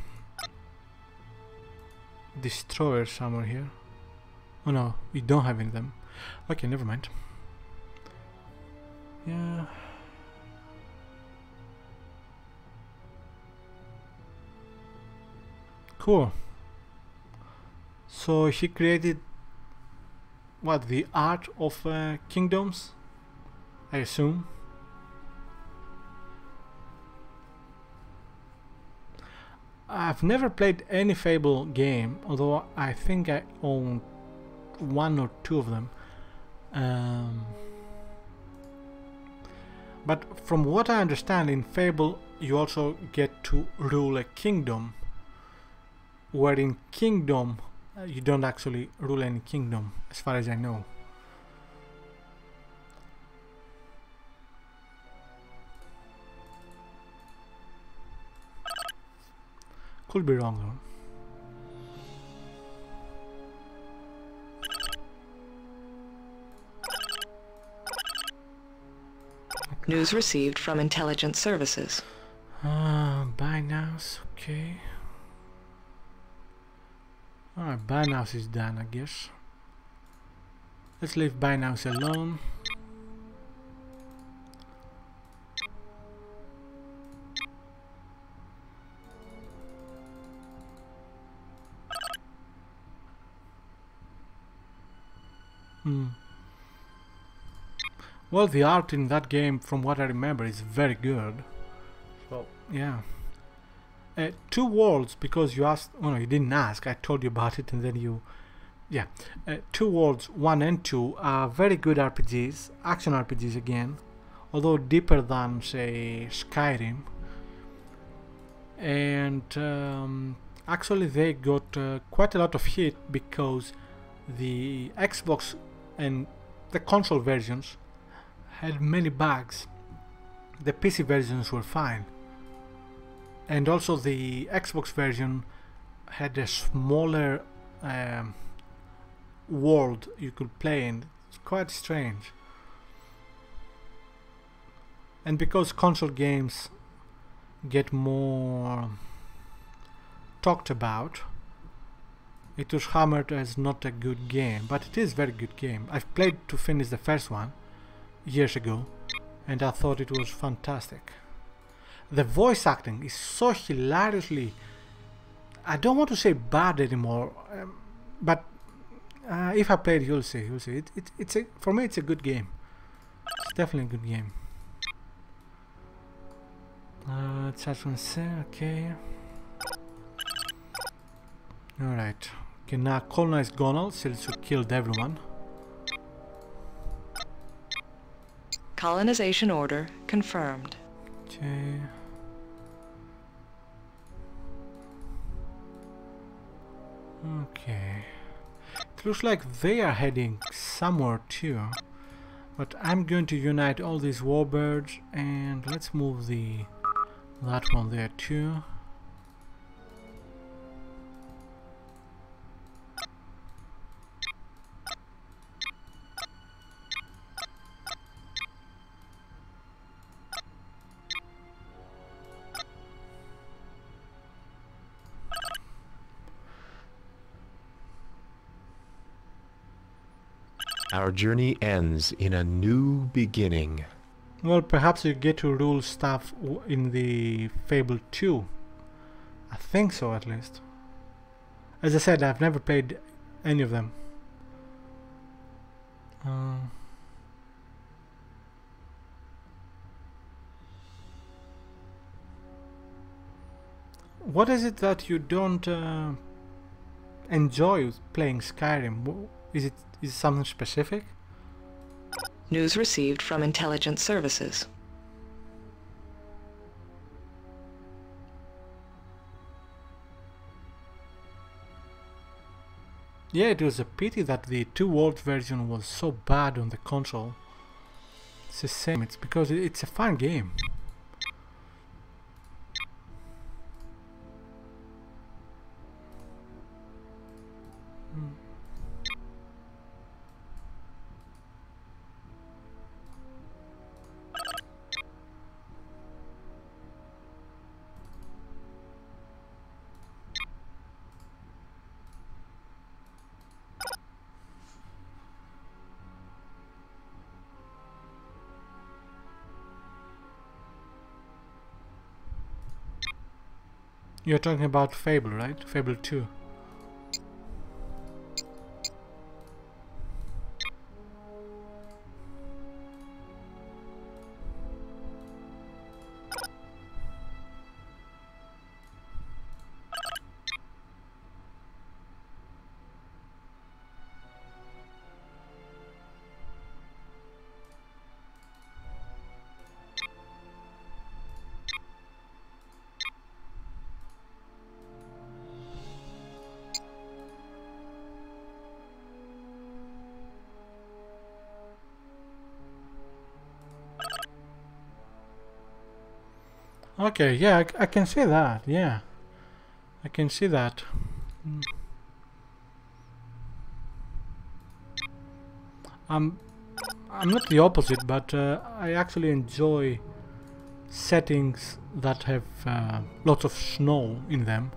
destroyers somewhere here. Oh no, we don't have any of them. Okay, never mind. Yeah. Cool. So he created what the art of uh, kingdoms, I assume. I've never played any Fable game, although I think I own one or two of them. Um, but from what I understand, in Fable you also get to rule a kingdom, where in Kingdom uh, you don't actually rule any kingdom, as far as I know. Could be wrong though. News received from intelligence services. Uh, Bynaus, okay. Alright, Bynaus is done, I guess. Let's leave Bynaus alone. Hmm. Well, the art in that game, from what I remember, is very good. So, yeah. Uh, two worlds, because you asked, no, you didn't ask, I told you about it and then you, yeah. Uh, two worlds, one and two, are very good RPGs, action RPGs again, although deeper than, say, Skyrim. And um, actually, they got uh, quite a lot of heat because the Xbox and the console versions had many bugs. The PC versions were fine. And also the Xbox version had a smaller um, world you could play in. It's quite strange. And because console games get more talked about, it was hammered as not a good game, but it is a very good game. I've played to finish the first one years ago, and I thought it was fantastic. The voice acting is so hilariously. I don't want to say bad anymore, um, but uh, if I play it, you'll see. You'll see. It, it, it's a, for me, it's a good game. It's definitely a good game. Uh, chat okay. Alright. Okay, now colonize Gonal since you killed everyone. Colonization order confirmed. Okay. Okay. It looks like they are heading somewhere too. But I'm going to unite all these warbirds and let's move the that one there too. Our journey ends in a new beginning. Well, perhaps you get to rule stuff in the Fable 2. I think so, at least. As I said, I've never played any of them. Uh, what is it that you don't uh, enjoy playing Skyrim? Is it is it something specific? News received from intelligence services. Yeah, it was a pity that the two-world version was so bad on the console. It's the same. It's because it's a fun game. You're talking about Fable, right? Fable 2. Okay, yeah, I can see that. Yeah, I can see that. Mm. I'm, I'm not the opposite, but uh, I actually enjoy settings that have uh, lots of snow in them.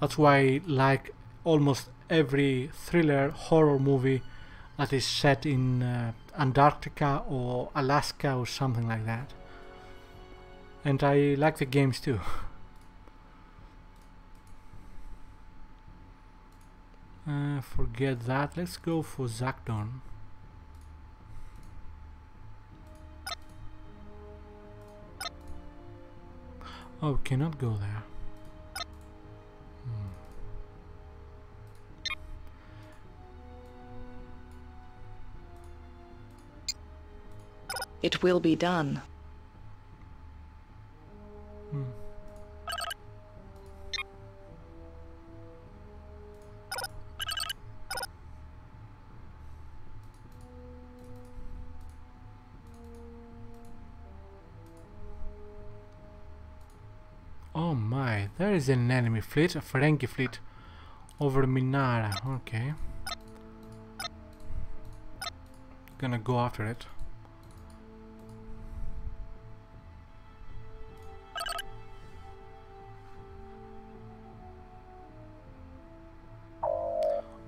That's why I like almost every thriller horror movie that is set in uh, Antarctica or Alaska or something like that. And I like the games too. uh, forget that. Let's go for Zakdorn. Oh, cannot go there. Hmm. It will be done. Hmm. Oh my, there is an enemy fleet, a Ferengi fleet over Minara. Okay. Gonna go after it.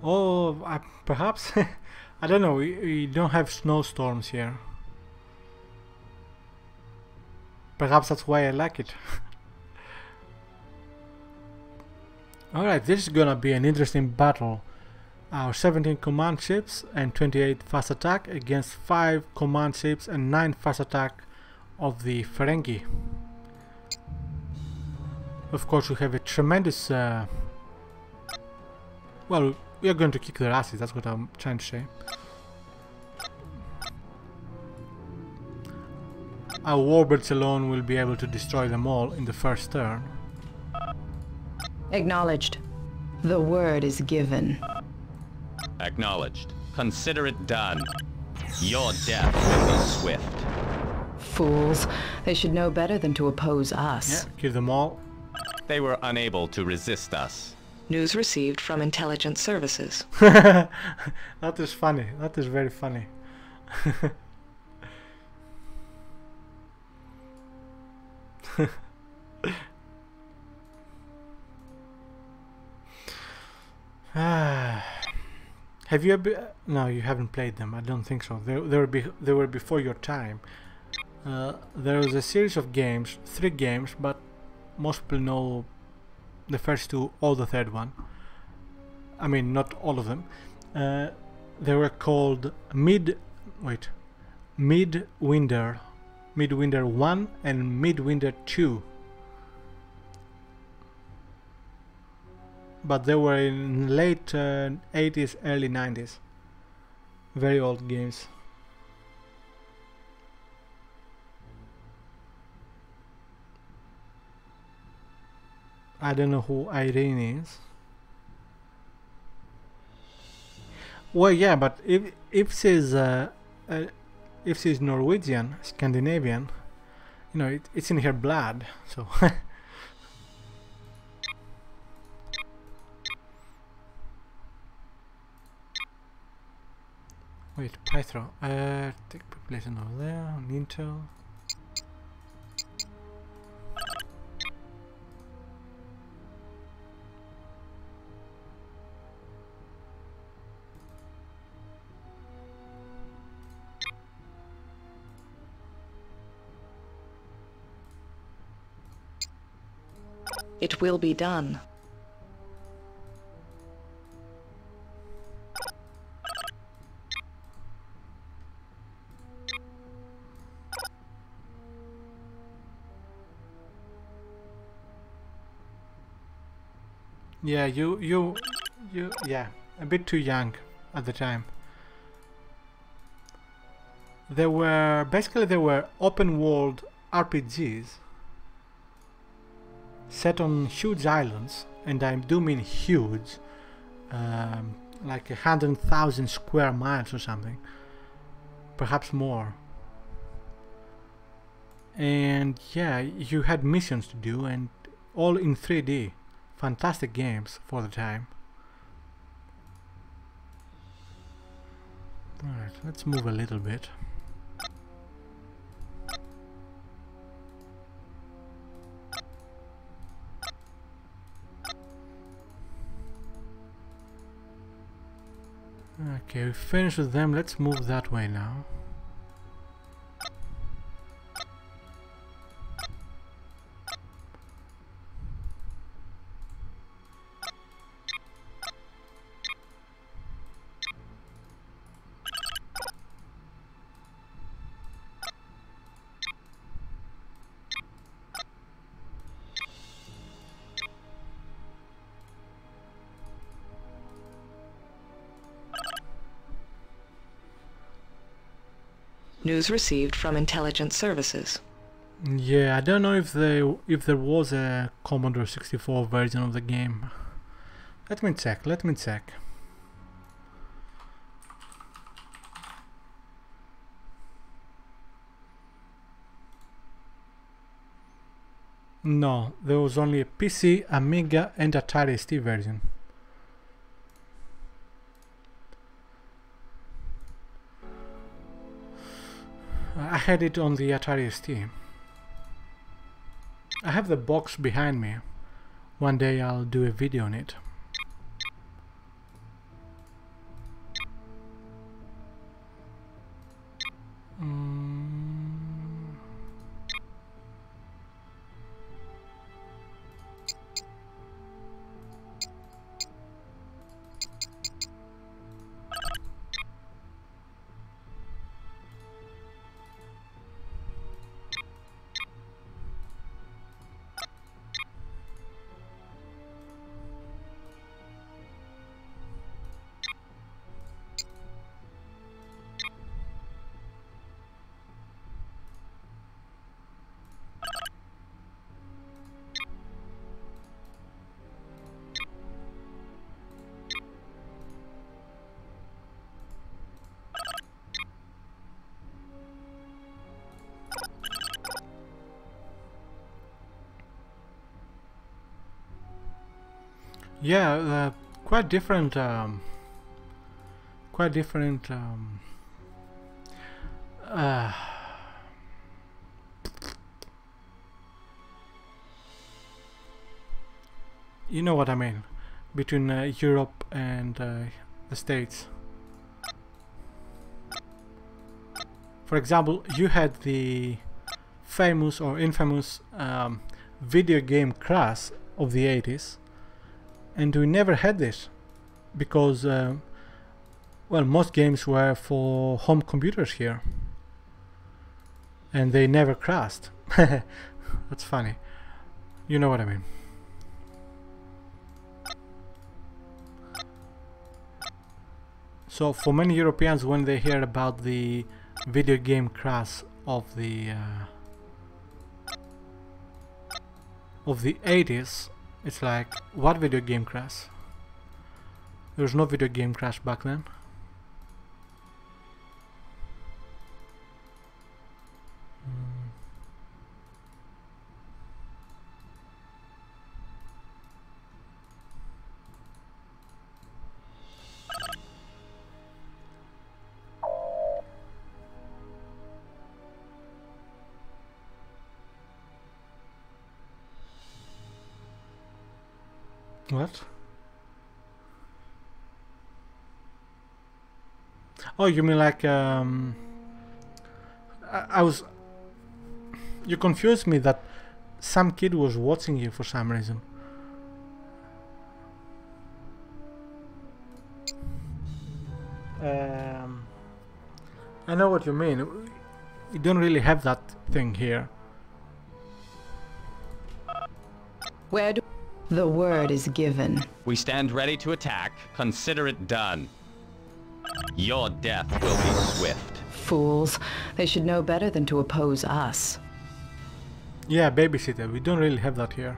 Oh, I, perhaps *laughs* I don't know. We, we don't have snowstorms here. Perhaps that's why I like it. *laughs* Alright, this is gonna be an interesting battle. Our 17 command ships and 28 fast attack against 5 command ships and 9 fast attack of the Ferengi. Of course, we have a tremendous. Uh, well, we are going to kick their asses, that's what I'm trying to say. Our warbirds alone will be able to destroy them all in the first turn. Acknowledged. The word is given. Acknowledged. Consider it done. Your death will be swift. Fools. They should know better than to oppose Yeah, us. kill them all. They were unable to resist us. News received from intelligence services. *laughs* that is funny. That is very funny. *laughs* Have you ever? No, you haven't played them. I don't think so. They, they were be, they were before your time. Uh, there was a series of games, three games, but most people know the first two or the third one. I mean, not all of them. Uh, they were called Mid. Wait, Midwinter, Midwinter One and Midwinter Two. But they were in late uh, 80s, early 90s. Very old games. I don't know who Irene is. Well, yeah, but if if she's uh, uh, if she's Norwegian, Scandinavian, you know, it, it's in her blood. So *laughs* wait, Pythro. Uh, take population over there. Nintel. It will be done. Yeah, you, you, you, yeah, a bit too young at the time. There were, basically there were open world RPGs set on huge islands, and I do mean huge, um, like a hundred thousand square miles or something, perhaps more. And yeah, you had missions to do, and all in 3D fantastic games for the time. Alright, let's move a little bit. Okay, we finished with them. Let's move that way now. News received from intelligence services. Yeah, I don't know if they if there was a Commodore 64 version of the game. Let me check. Let me check. No, there was only a PC, Amiga, and Atari ST version. Had it on the Atari ST. I have the box behind me. One day I'll do a video on it. Yeah, uh, quite different. Um, quite different. Um, uh, you know what I mean, between uh, Europe and uh, the States. For example, you had the famous or infamous um, video game crash of the 80s and we never had this because uh, well most games were for home computers here. And they never crashed. *laughs* That's funny. You know what I mean. So for many Europeans when they hear about the video game crash of the uh, of the 80s it's like, what video game crash? There was no video game crash back then. Oh, you mean like um I, I was you confused me that some kid was watching you for some reason. Um I know what you mean. You don't really have that thing here. Where do... The word is given. We stand ready to attack. Consider it done. Your death will be swift. Fools. They should know better than to oppose us. Yeah, babysitter. We don't really have that here.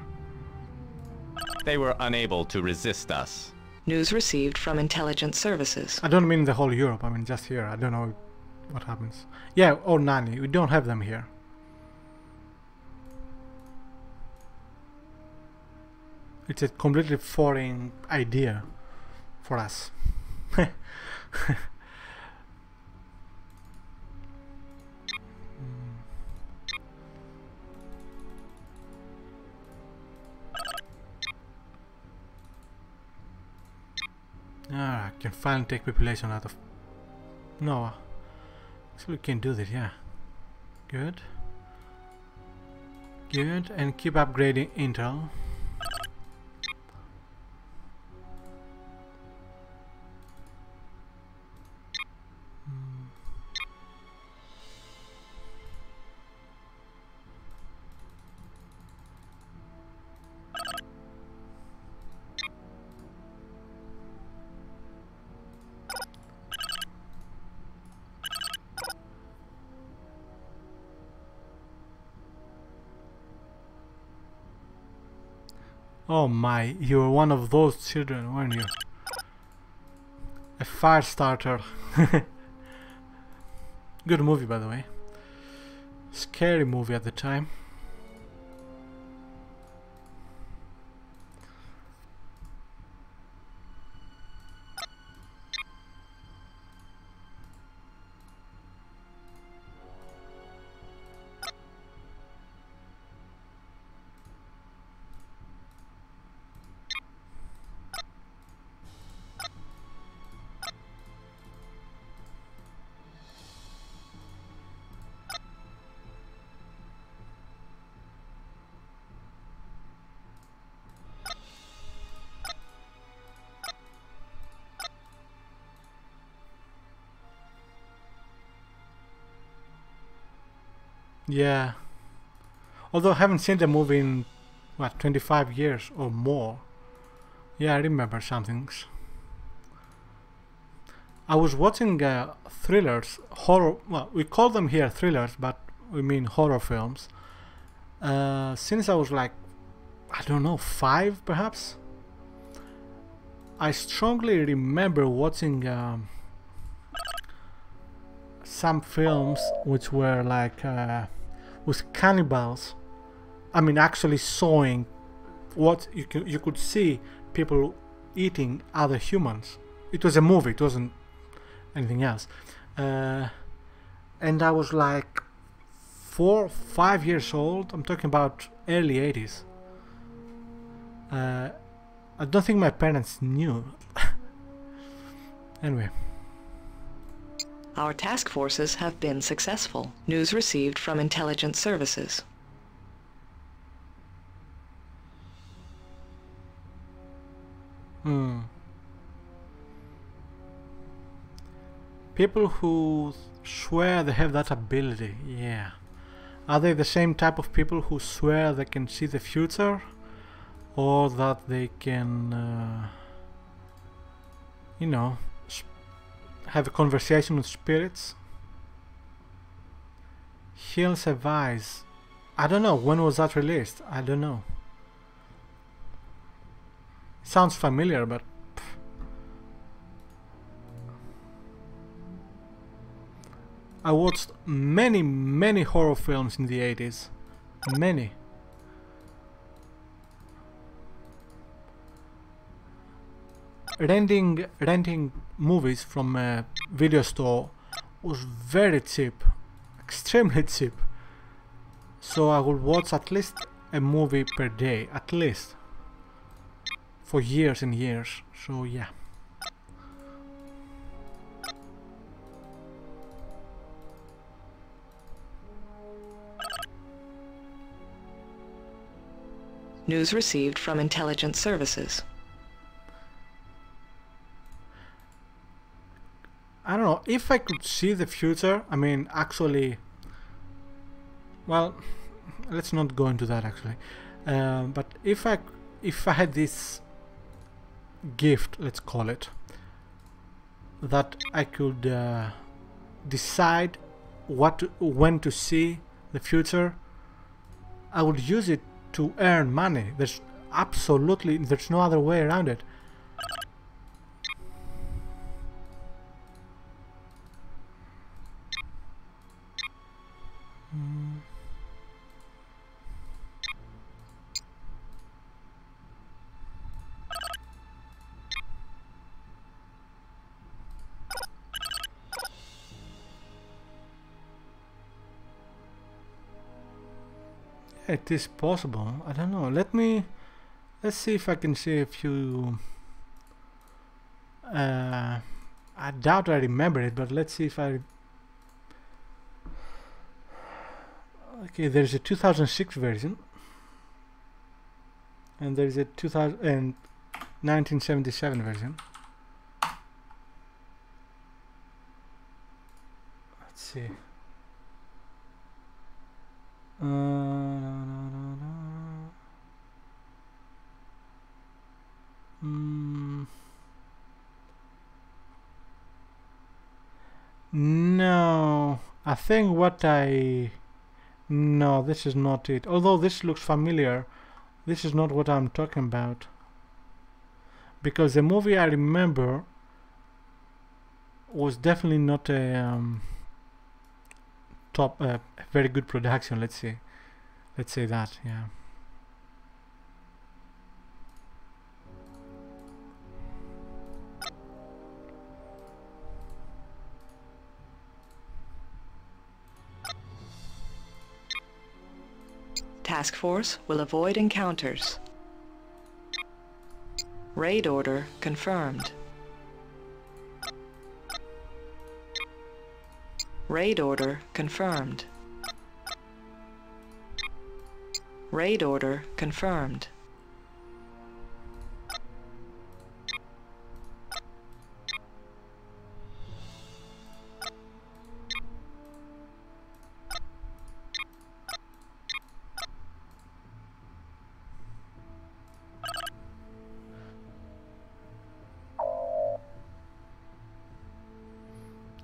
They were unable to resist us. News received from intelligence services. I don't mean the whole Europe, I mean just here. I don't know what happens. Yeah, or Nani. We don't have them here. It's a completely foreign idea for us. *laughs* *laughs* Ah, I can finally take population out of no. Actually, we can do this, yeah. Good. Good, and keep upgrading Intel. My, you were one of those children, weren't you? A fire starter. *laughs* Good movie, by the way. Scary movie at the time. Yeah. Although I haven't seen the movie in, what, 25 years or more. Yeah, I remember some things. I was watching uh, thrillers, horror, well, we call them here thrillers, but we mean horror films. Uh, since I was like, I don't know, five perhaps? I strongly remember watching um, some films which were like uh, with cannibals. I mean, actually sawing what you you could see people eating other humans. It was a movie. It wasn't anything else. Uh, and I was like four, five years old. I'm talking about early 80s. Uh, I don't think my parents knew. *laughs* anyway. Our task forces have been successful. News received from intelligence services. Hmm. People who swear they have that ability, yeah. Are they the same type of people who swear they can see the future? Or that they can, uh, you know, have a conversation with spirits? Hills of Eyes. I don't know, when was that released? I don't know. Sounds familiar, but I watched many, many horror films in the 80s. Many. Renting, renting movies from a video store was very cheap. Extremely cheap. So I would watch at least a movie per day. At least. For years and years. So yeah. News received from intelligence services. I don't know if I could see the future. I mean, actually, well, let's not go into that actually. Uh, but if I if I had this gift, let's call it, that I could uh, decide what when to see the future, I would use it to earn money. There's absolutely there's no other way around it. It is possible. I don't know. Let me. Let's see if I can see a few. Uh, I doubt I remember it, but let's see if I. Okay, there's a 2006 version, and there's a 2000 and 1977 version. Let's see. Uh, Mm. No, I think what I... No, this is not it. Although this looks familiar, this is not what I'm talking about. Because the movie I remember was definitely not a um, top, uh, very good production. Let's say, let's say that. Yeah. Task Force will avoid encounters. Raid order confirmed. Raid order confirmed. Raid order confirmed.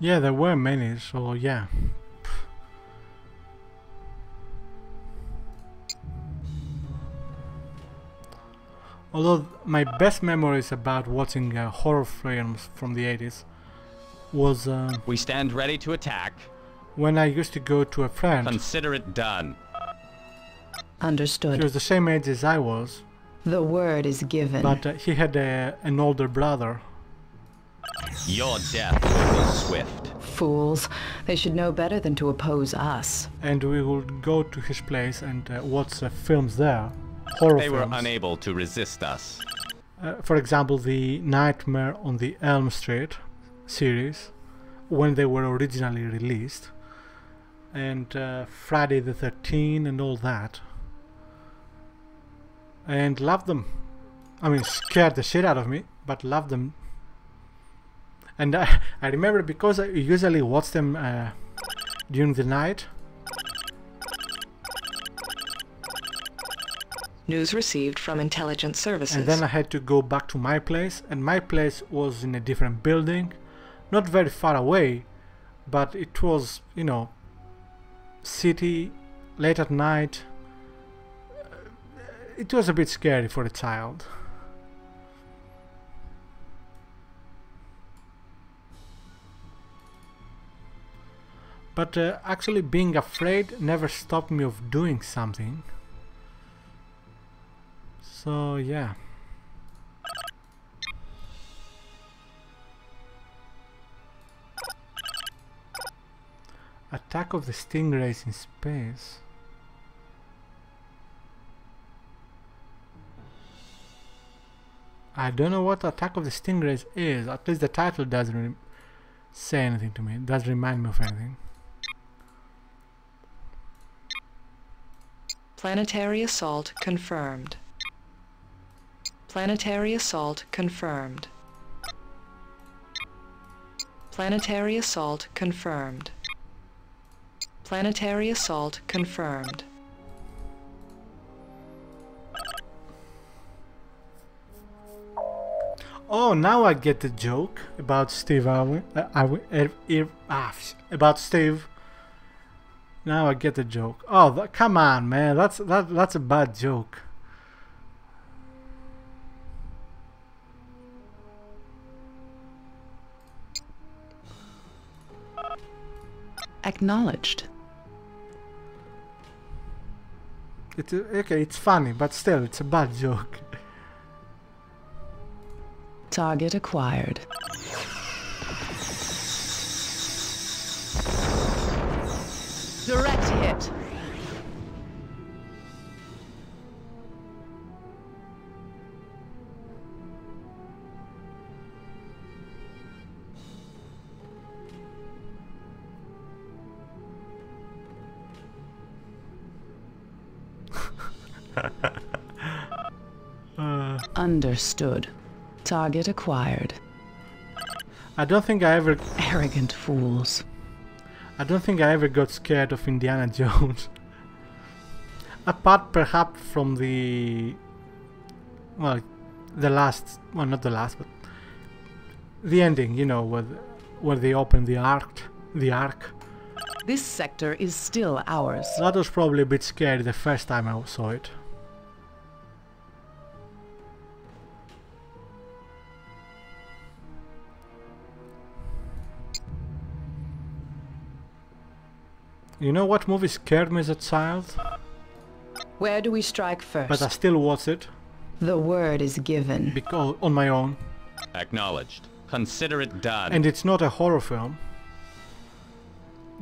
Yeah, there were many, so yeah. Although my best memories about watching uh, horror films from the 80s was uh, We stand ready to attack. when I used to go to a friend. Consider it done. He Understood. was the same age as I was, The word is given. but uh, he had a, an older brother. Your death will be swift. Fools. They should know better than to oppose us. and we would go to his place and uh, watch uh, films there, horror They were unable to resist us. Uh, for example, the Nightmare on the Elm Street series, when they were originally released, and uh, Friday the 13th and all that, and loved them. I mean, scared the shit out of me, but loved them. And I, I remember because I usually watch them uh, during the night. News received from intelligence services. And then I had to go back to my place, and my place was in a different building, not very far away, but it was, you know, city, late at night. It was a bit scary for a child. But uh, actually, being afraid never stopped me of doing something. So, yeah. Attack of the Stingrays in space. I don't know what Attack of the Stingrays is. At least the title doesn't say anything to me. It doesn't remind me of anything. Planetary assault confirmed. Planetary assault confirmed. Planetary assault confirmed. Planetary assault confirmed. Oh, now I get the joke about Steve Irwin. Uh, Irwin Ir, Ir, ah, about Steve. Now I get the joke. Oh, th- come on, man. That's that. That's a bad joke. Acknowledged. It's uh, okay. It's funny, but still, it's a bad joke. Target acquired. Direct hit. *laughs* Understood. Target acquired. I don't think I ever... Arrogant fools. I don't think I ever got scared of Indiana *laughs* Jones. Apart perhaps from the well the last well not the last but the ending, you know, where where they open the ark the ark. This sector is still ours. That was probably a bit scary the first time I saw it. You know what movie scared me as a child? Where do we strike first? But I still watch it The word is given. because on my own. Acknowledged. Consider it done. And it's not a horror film.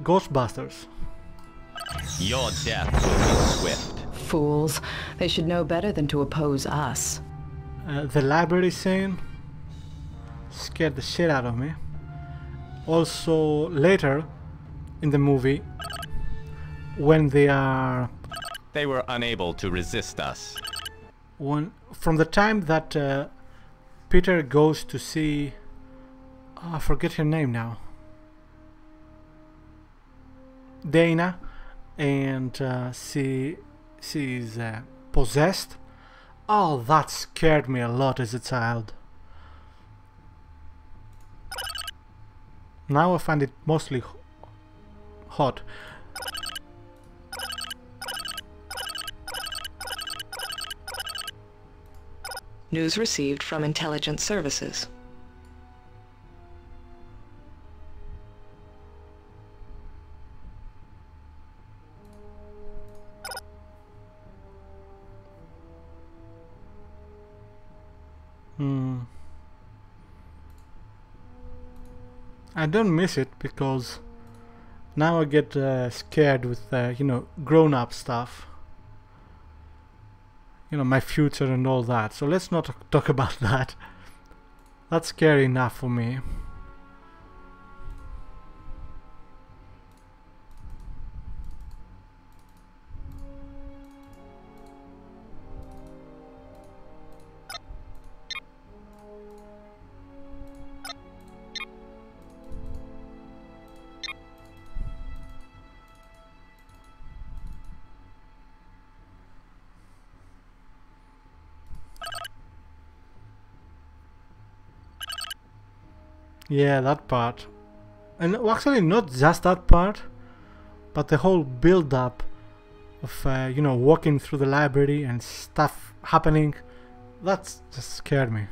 Ghostbusters. Your death will be swift. Fools. They should know better than to oppose us. Uh, the library scene scared the shit out of me. Also, later in the movie, when they are They were unable to resist us. when from the time that uh, Peter goes to see, oh, I forget her name now, Dana, and uh, she she's uh, possessed. Oh, that scared me a lot as a child. Now I find it mostly hot. News received from intelligence services. Hmm. I don't miss it because now I get uh, scared with uh, you know grown-up stuff. You know my future and all that. So let's not talk *laughs* about that. That's scary enough for me. Yeah, that part. And actually, not just that part, but the whole build up of, uh, you know, walking through the library and stuff happening. That's just scared me.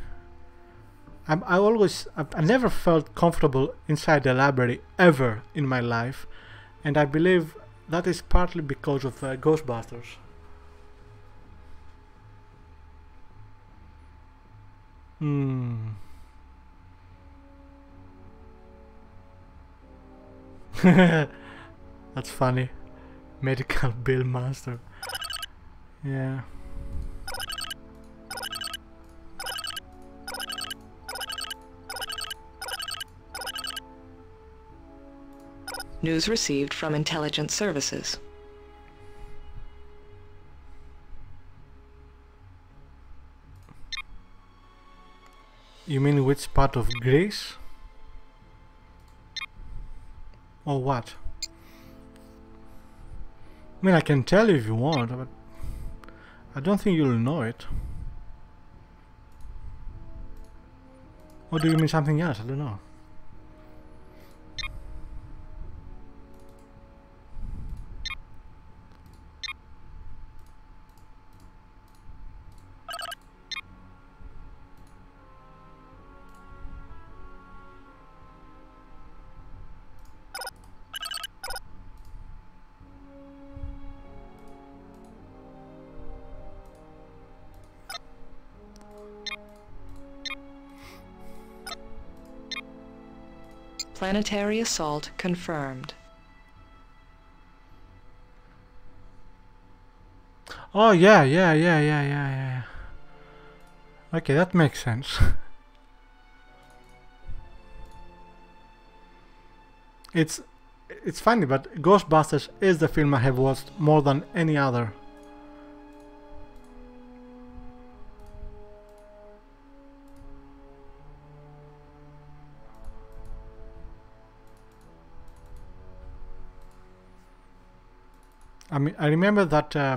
I, I always, I, I never felt comfortable inside the library ever in my life. And I believe that is partly because of uh, Ghostbusters. Hmm. *laughs* That's funny. Medical *laughs* bill master. Yeah. News received from intelligence services. You mean which part of Greece? Or what? I mean, I can tell you if you want, but I don't think you'll know it. Or do you mean something else? I don't know. Planetary assault confirmed. Oh yeah, yeah, yeah, yeah, yeah, yeah. Okay, that makes sense. *laughs* it's it's funny, but Ghostbusters is the film I have watched more than any other. I mean, I remember that uh,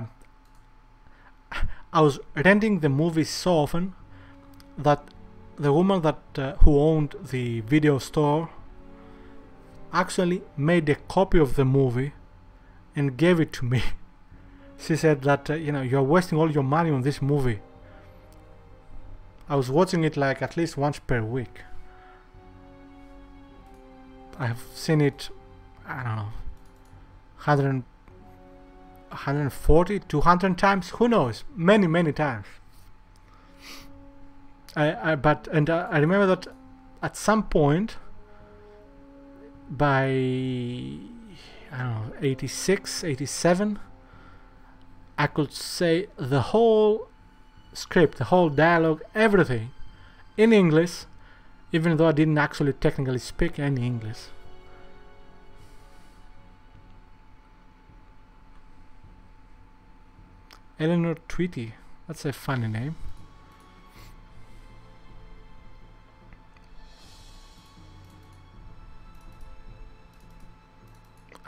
I was renting the movie so often that the woman that uh, who owned the video store actually made a copy of the movie and gave it to me. *laughs* she said that uh, you know you're wasting all your money on this movie. I was watching it like at least once per week. I've seen it, I don't know, 100, 140, 200 times, who knows, many, many times. I, I but and uh, I remember that at some point by I don't know 86 87 I could say the whole script the whole dialogue everything in English even though I didn't actually technically speak any English Eleanor Tweety that's a funny name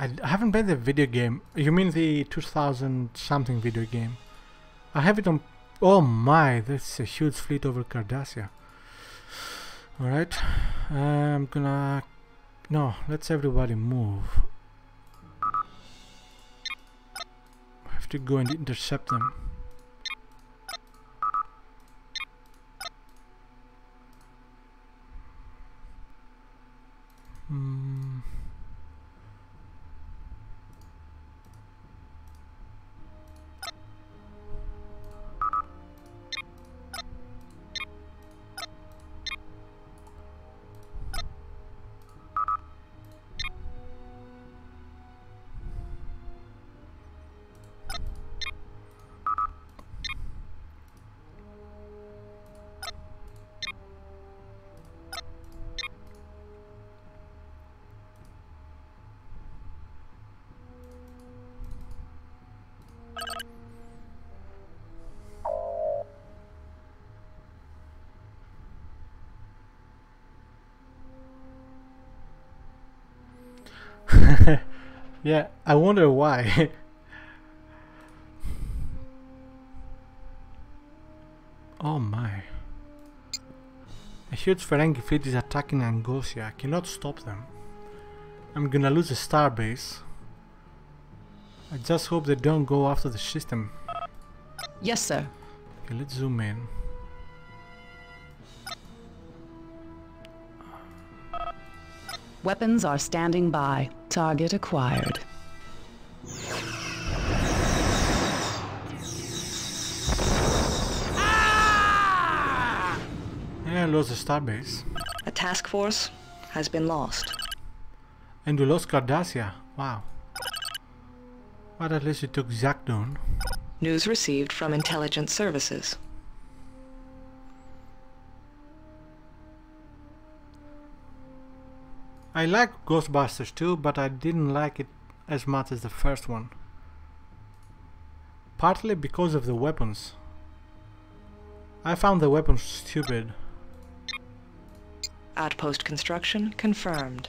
I, haven't played the video game. You mean the 2000 something video game? I have it on. Oh my, that's a huge fleet over Cardassia. Alright, I'm gonna. No, let's everybody move. To go and intercept them. Hmm. Yeah, I wonder why. *laughs* oh my. A huge Ferengi fleet is attacking Angosia. I cannot stop them. I'm gonna lose a starbase. I just hope they don't go after the system. Yes, sir. Okay, let's zoom in. Weapons are standing by. Target acquired. Lost the starbase. A task force has been lost. And we lost Cardassia. Wow. But at least we took Zakdorn. News received from intelligence services. I like Ghostbusters too, but I didn't like it as much as the first one. Partly because of the weapons. I found the weapons stupid. Outpost construction confirmed.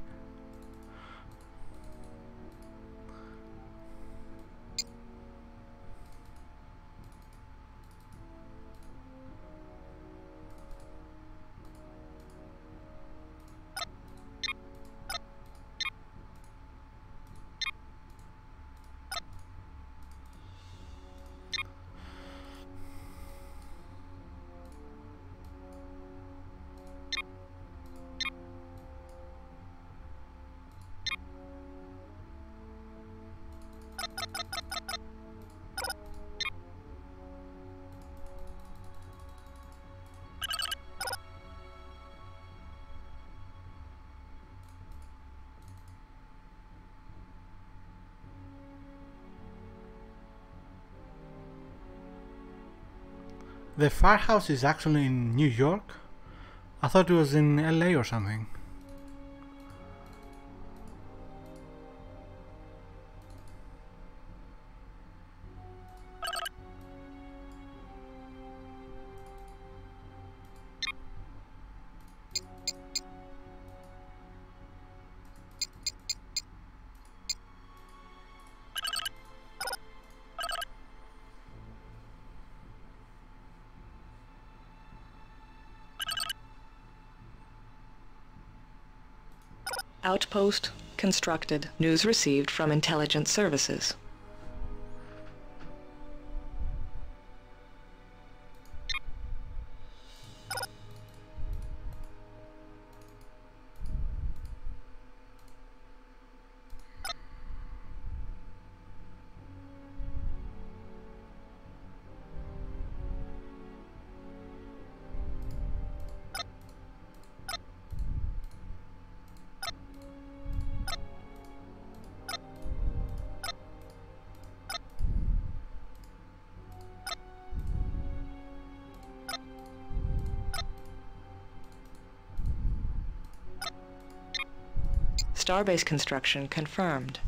the firehouse is actually in New York? I thought it was in LA or something. Outpost constructed. News received from intelligence services. Starbase construction confirmed.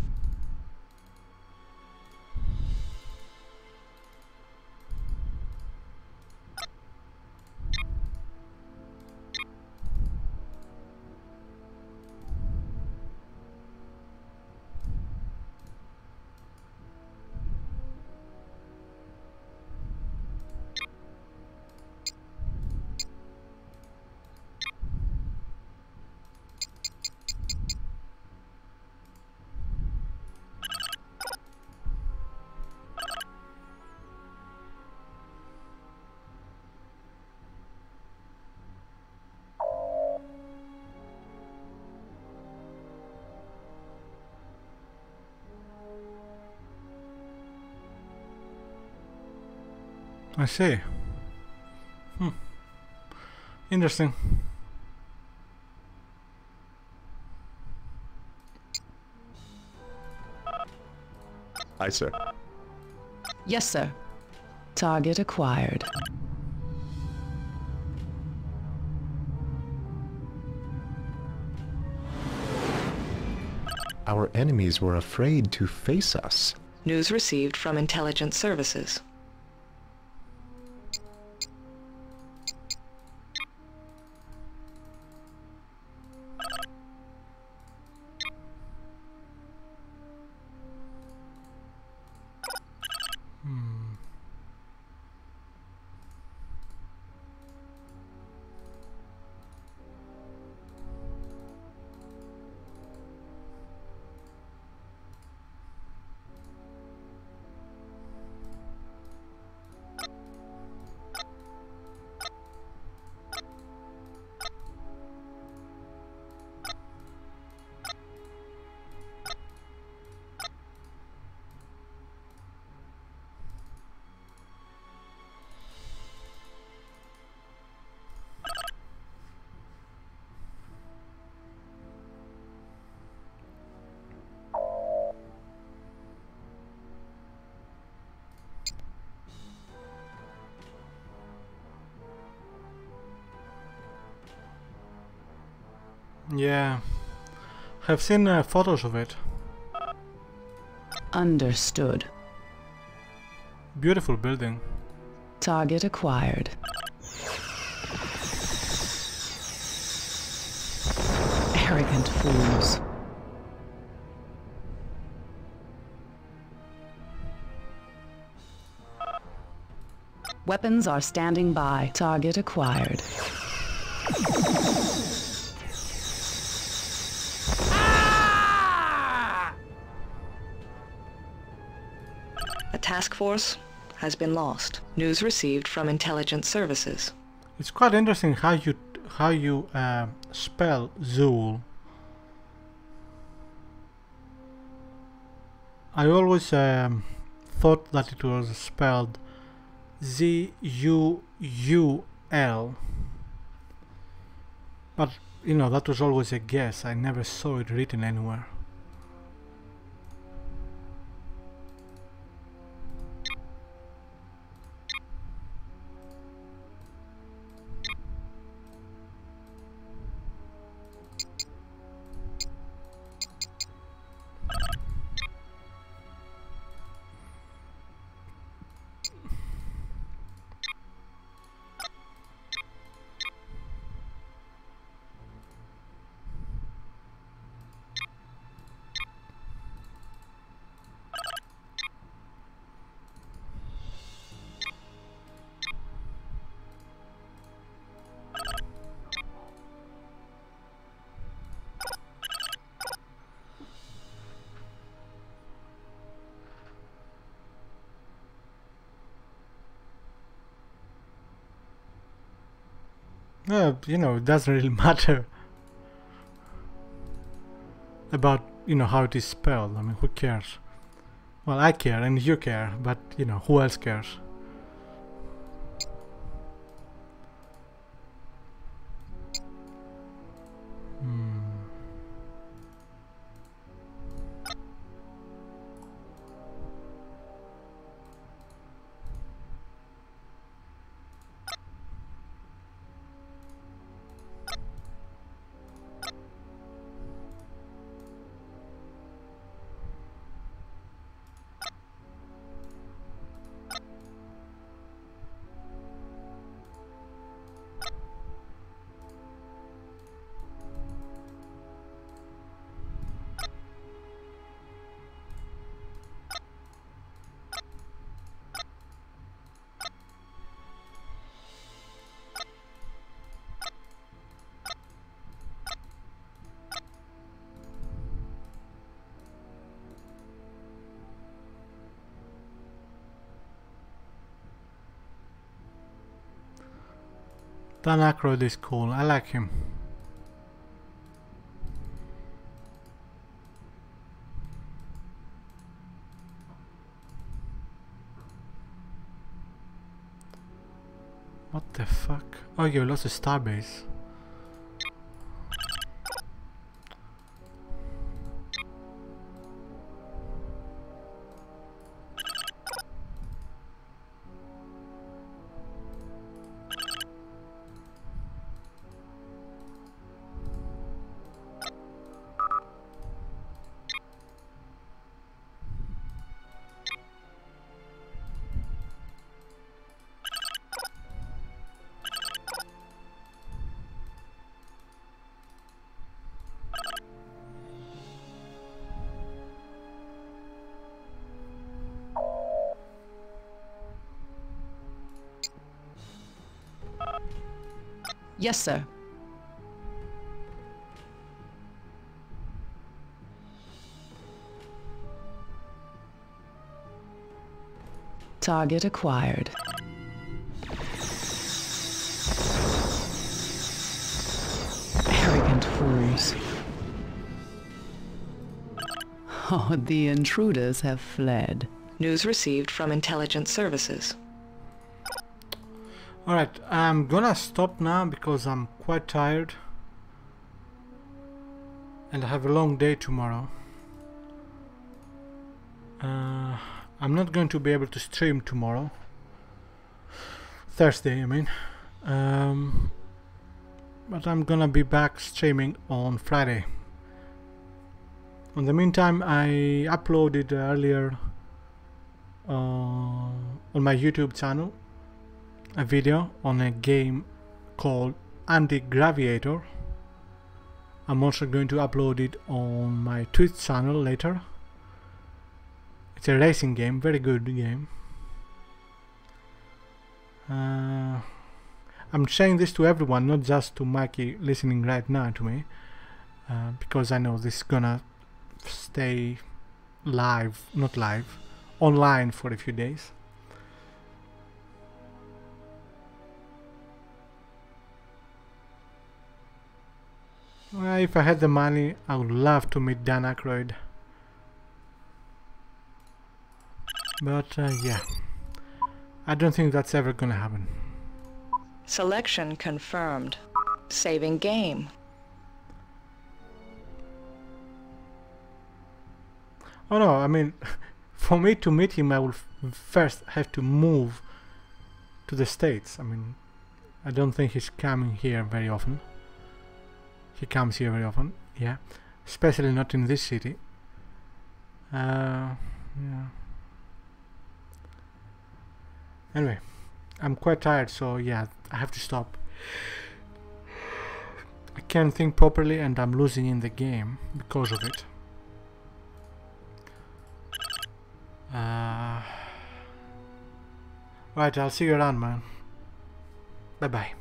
I see. Hmm. Interesting. Aye, sir. Yes, sir. Target acquired. Our enemies were afraid to face us. News received from intelligence services. Yeah. I've seen uh, photos of it. Understood. Beautiful building. Target acquired. Arrogant fools. Weapons are standing by. Target acquired. Task force has been lost. News received from intelligence services. It's quite interesting how you how you uh, spell Zool. I always um, thought that it was spelled Z U U L, but you know that was always a guess. I never saw it written anywhere. You know, it doesn't really *laughs* matter about, you know, how it is spelled. I mean, who cares? Well, I care and you care, but, you know, who else cares? Aykroyd is cool. I like him. What the fuck? Oh, you lost a starbase. Yes, sir. Target acquired. Arrogant fools. *laughs* Oh, the intruders have fled. News received from intelligence services. Alright, I'm gonna stop now because I'm quite tired. And I have a long day tomorrow. Uh, I'm not going to be able to stream tomorrow. Thursday, I mean. Um, but I'm gonna be back streaming on Friday. In the meantime, I uploaded earlier uh, on my YouTube channel a video on a game called Anti-Graviator. I'm also going to upload it on my Twitch channel later. It's a racing game, very good game. Uh, I'm saying this to everyone, not just to Mikey listening right now to me, uh, because I know this is gonna stay live, not live, online for a few days. Well, if I had the money, I would love to meet Dan Aykroyd. But uh, yeah, I don't think that's ever gonna happen. Selection confirmed. Saving game. Oh no, I mean, *laughs* for me to meet him, I will first have to move to the States. I mean, I don't think he's coming here very often. He comes here very often, yeah. Especially not in this city. Uh, yeah. Anyway, I'm quite tired, so yeah, I have to stop. I can't think properly and I'm losing in the game because of it. Uh, right, I'll see you around, man. Bye bye.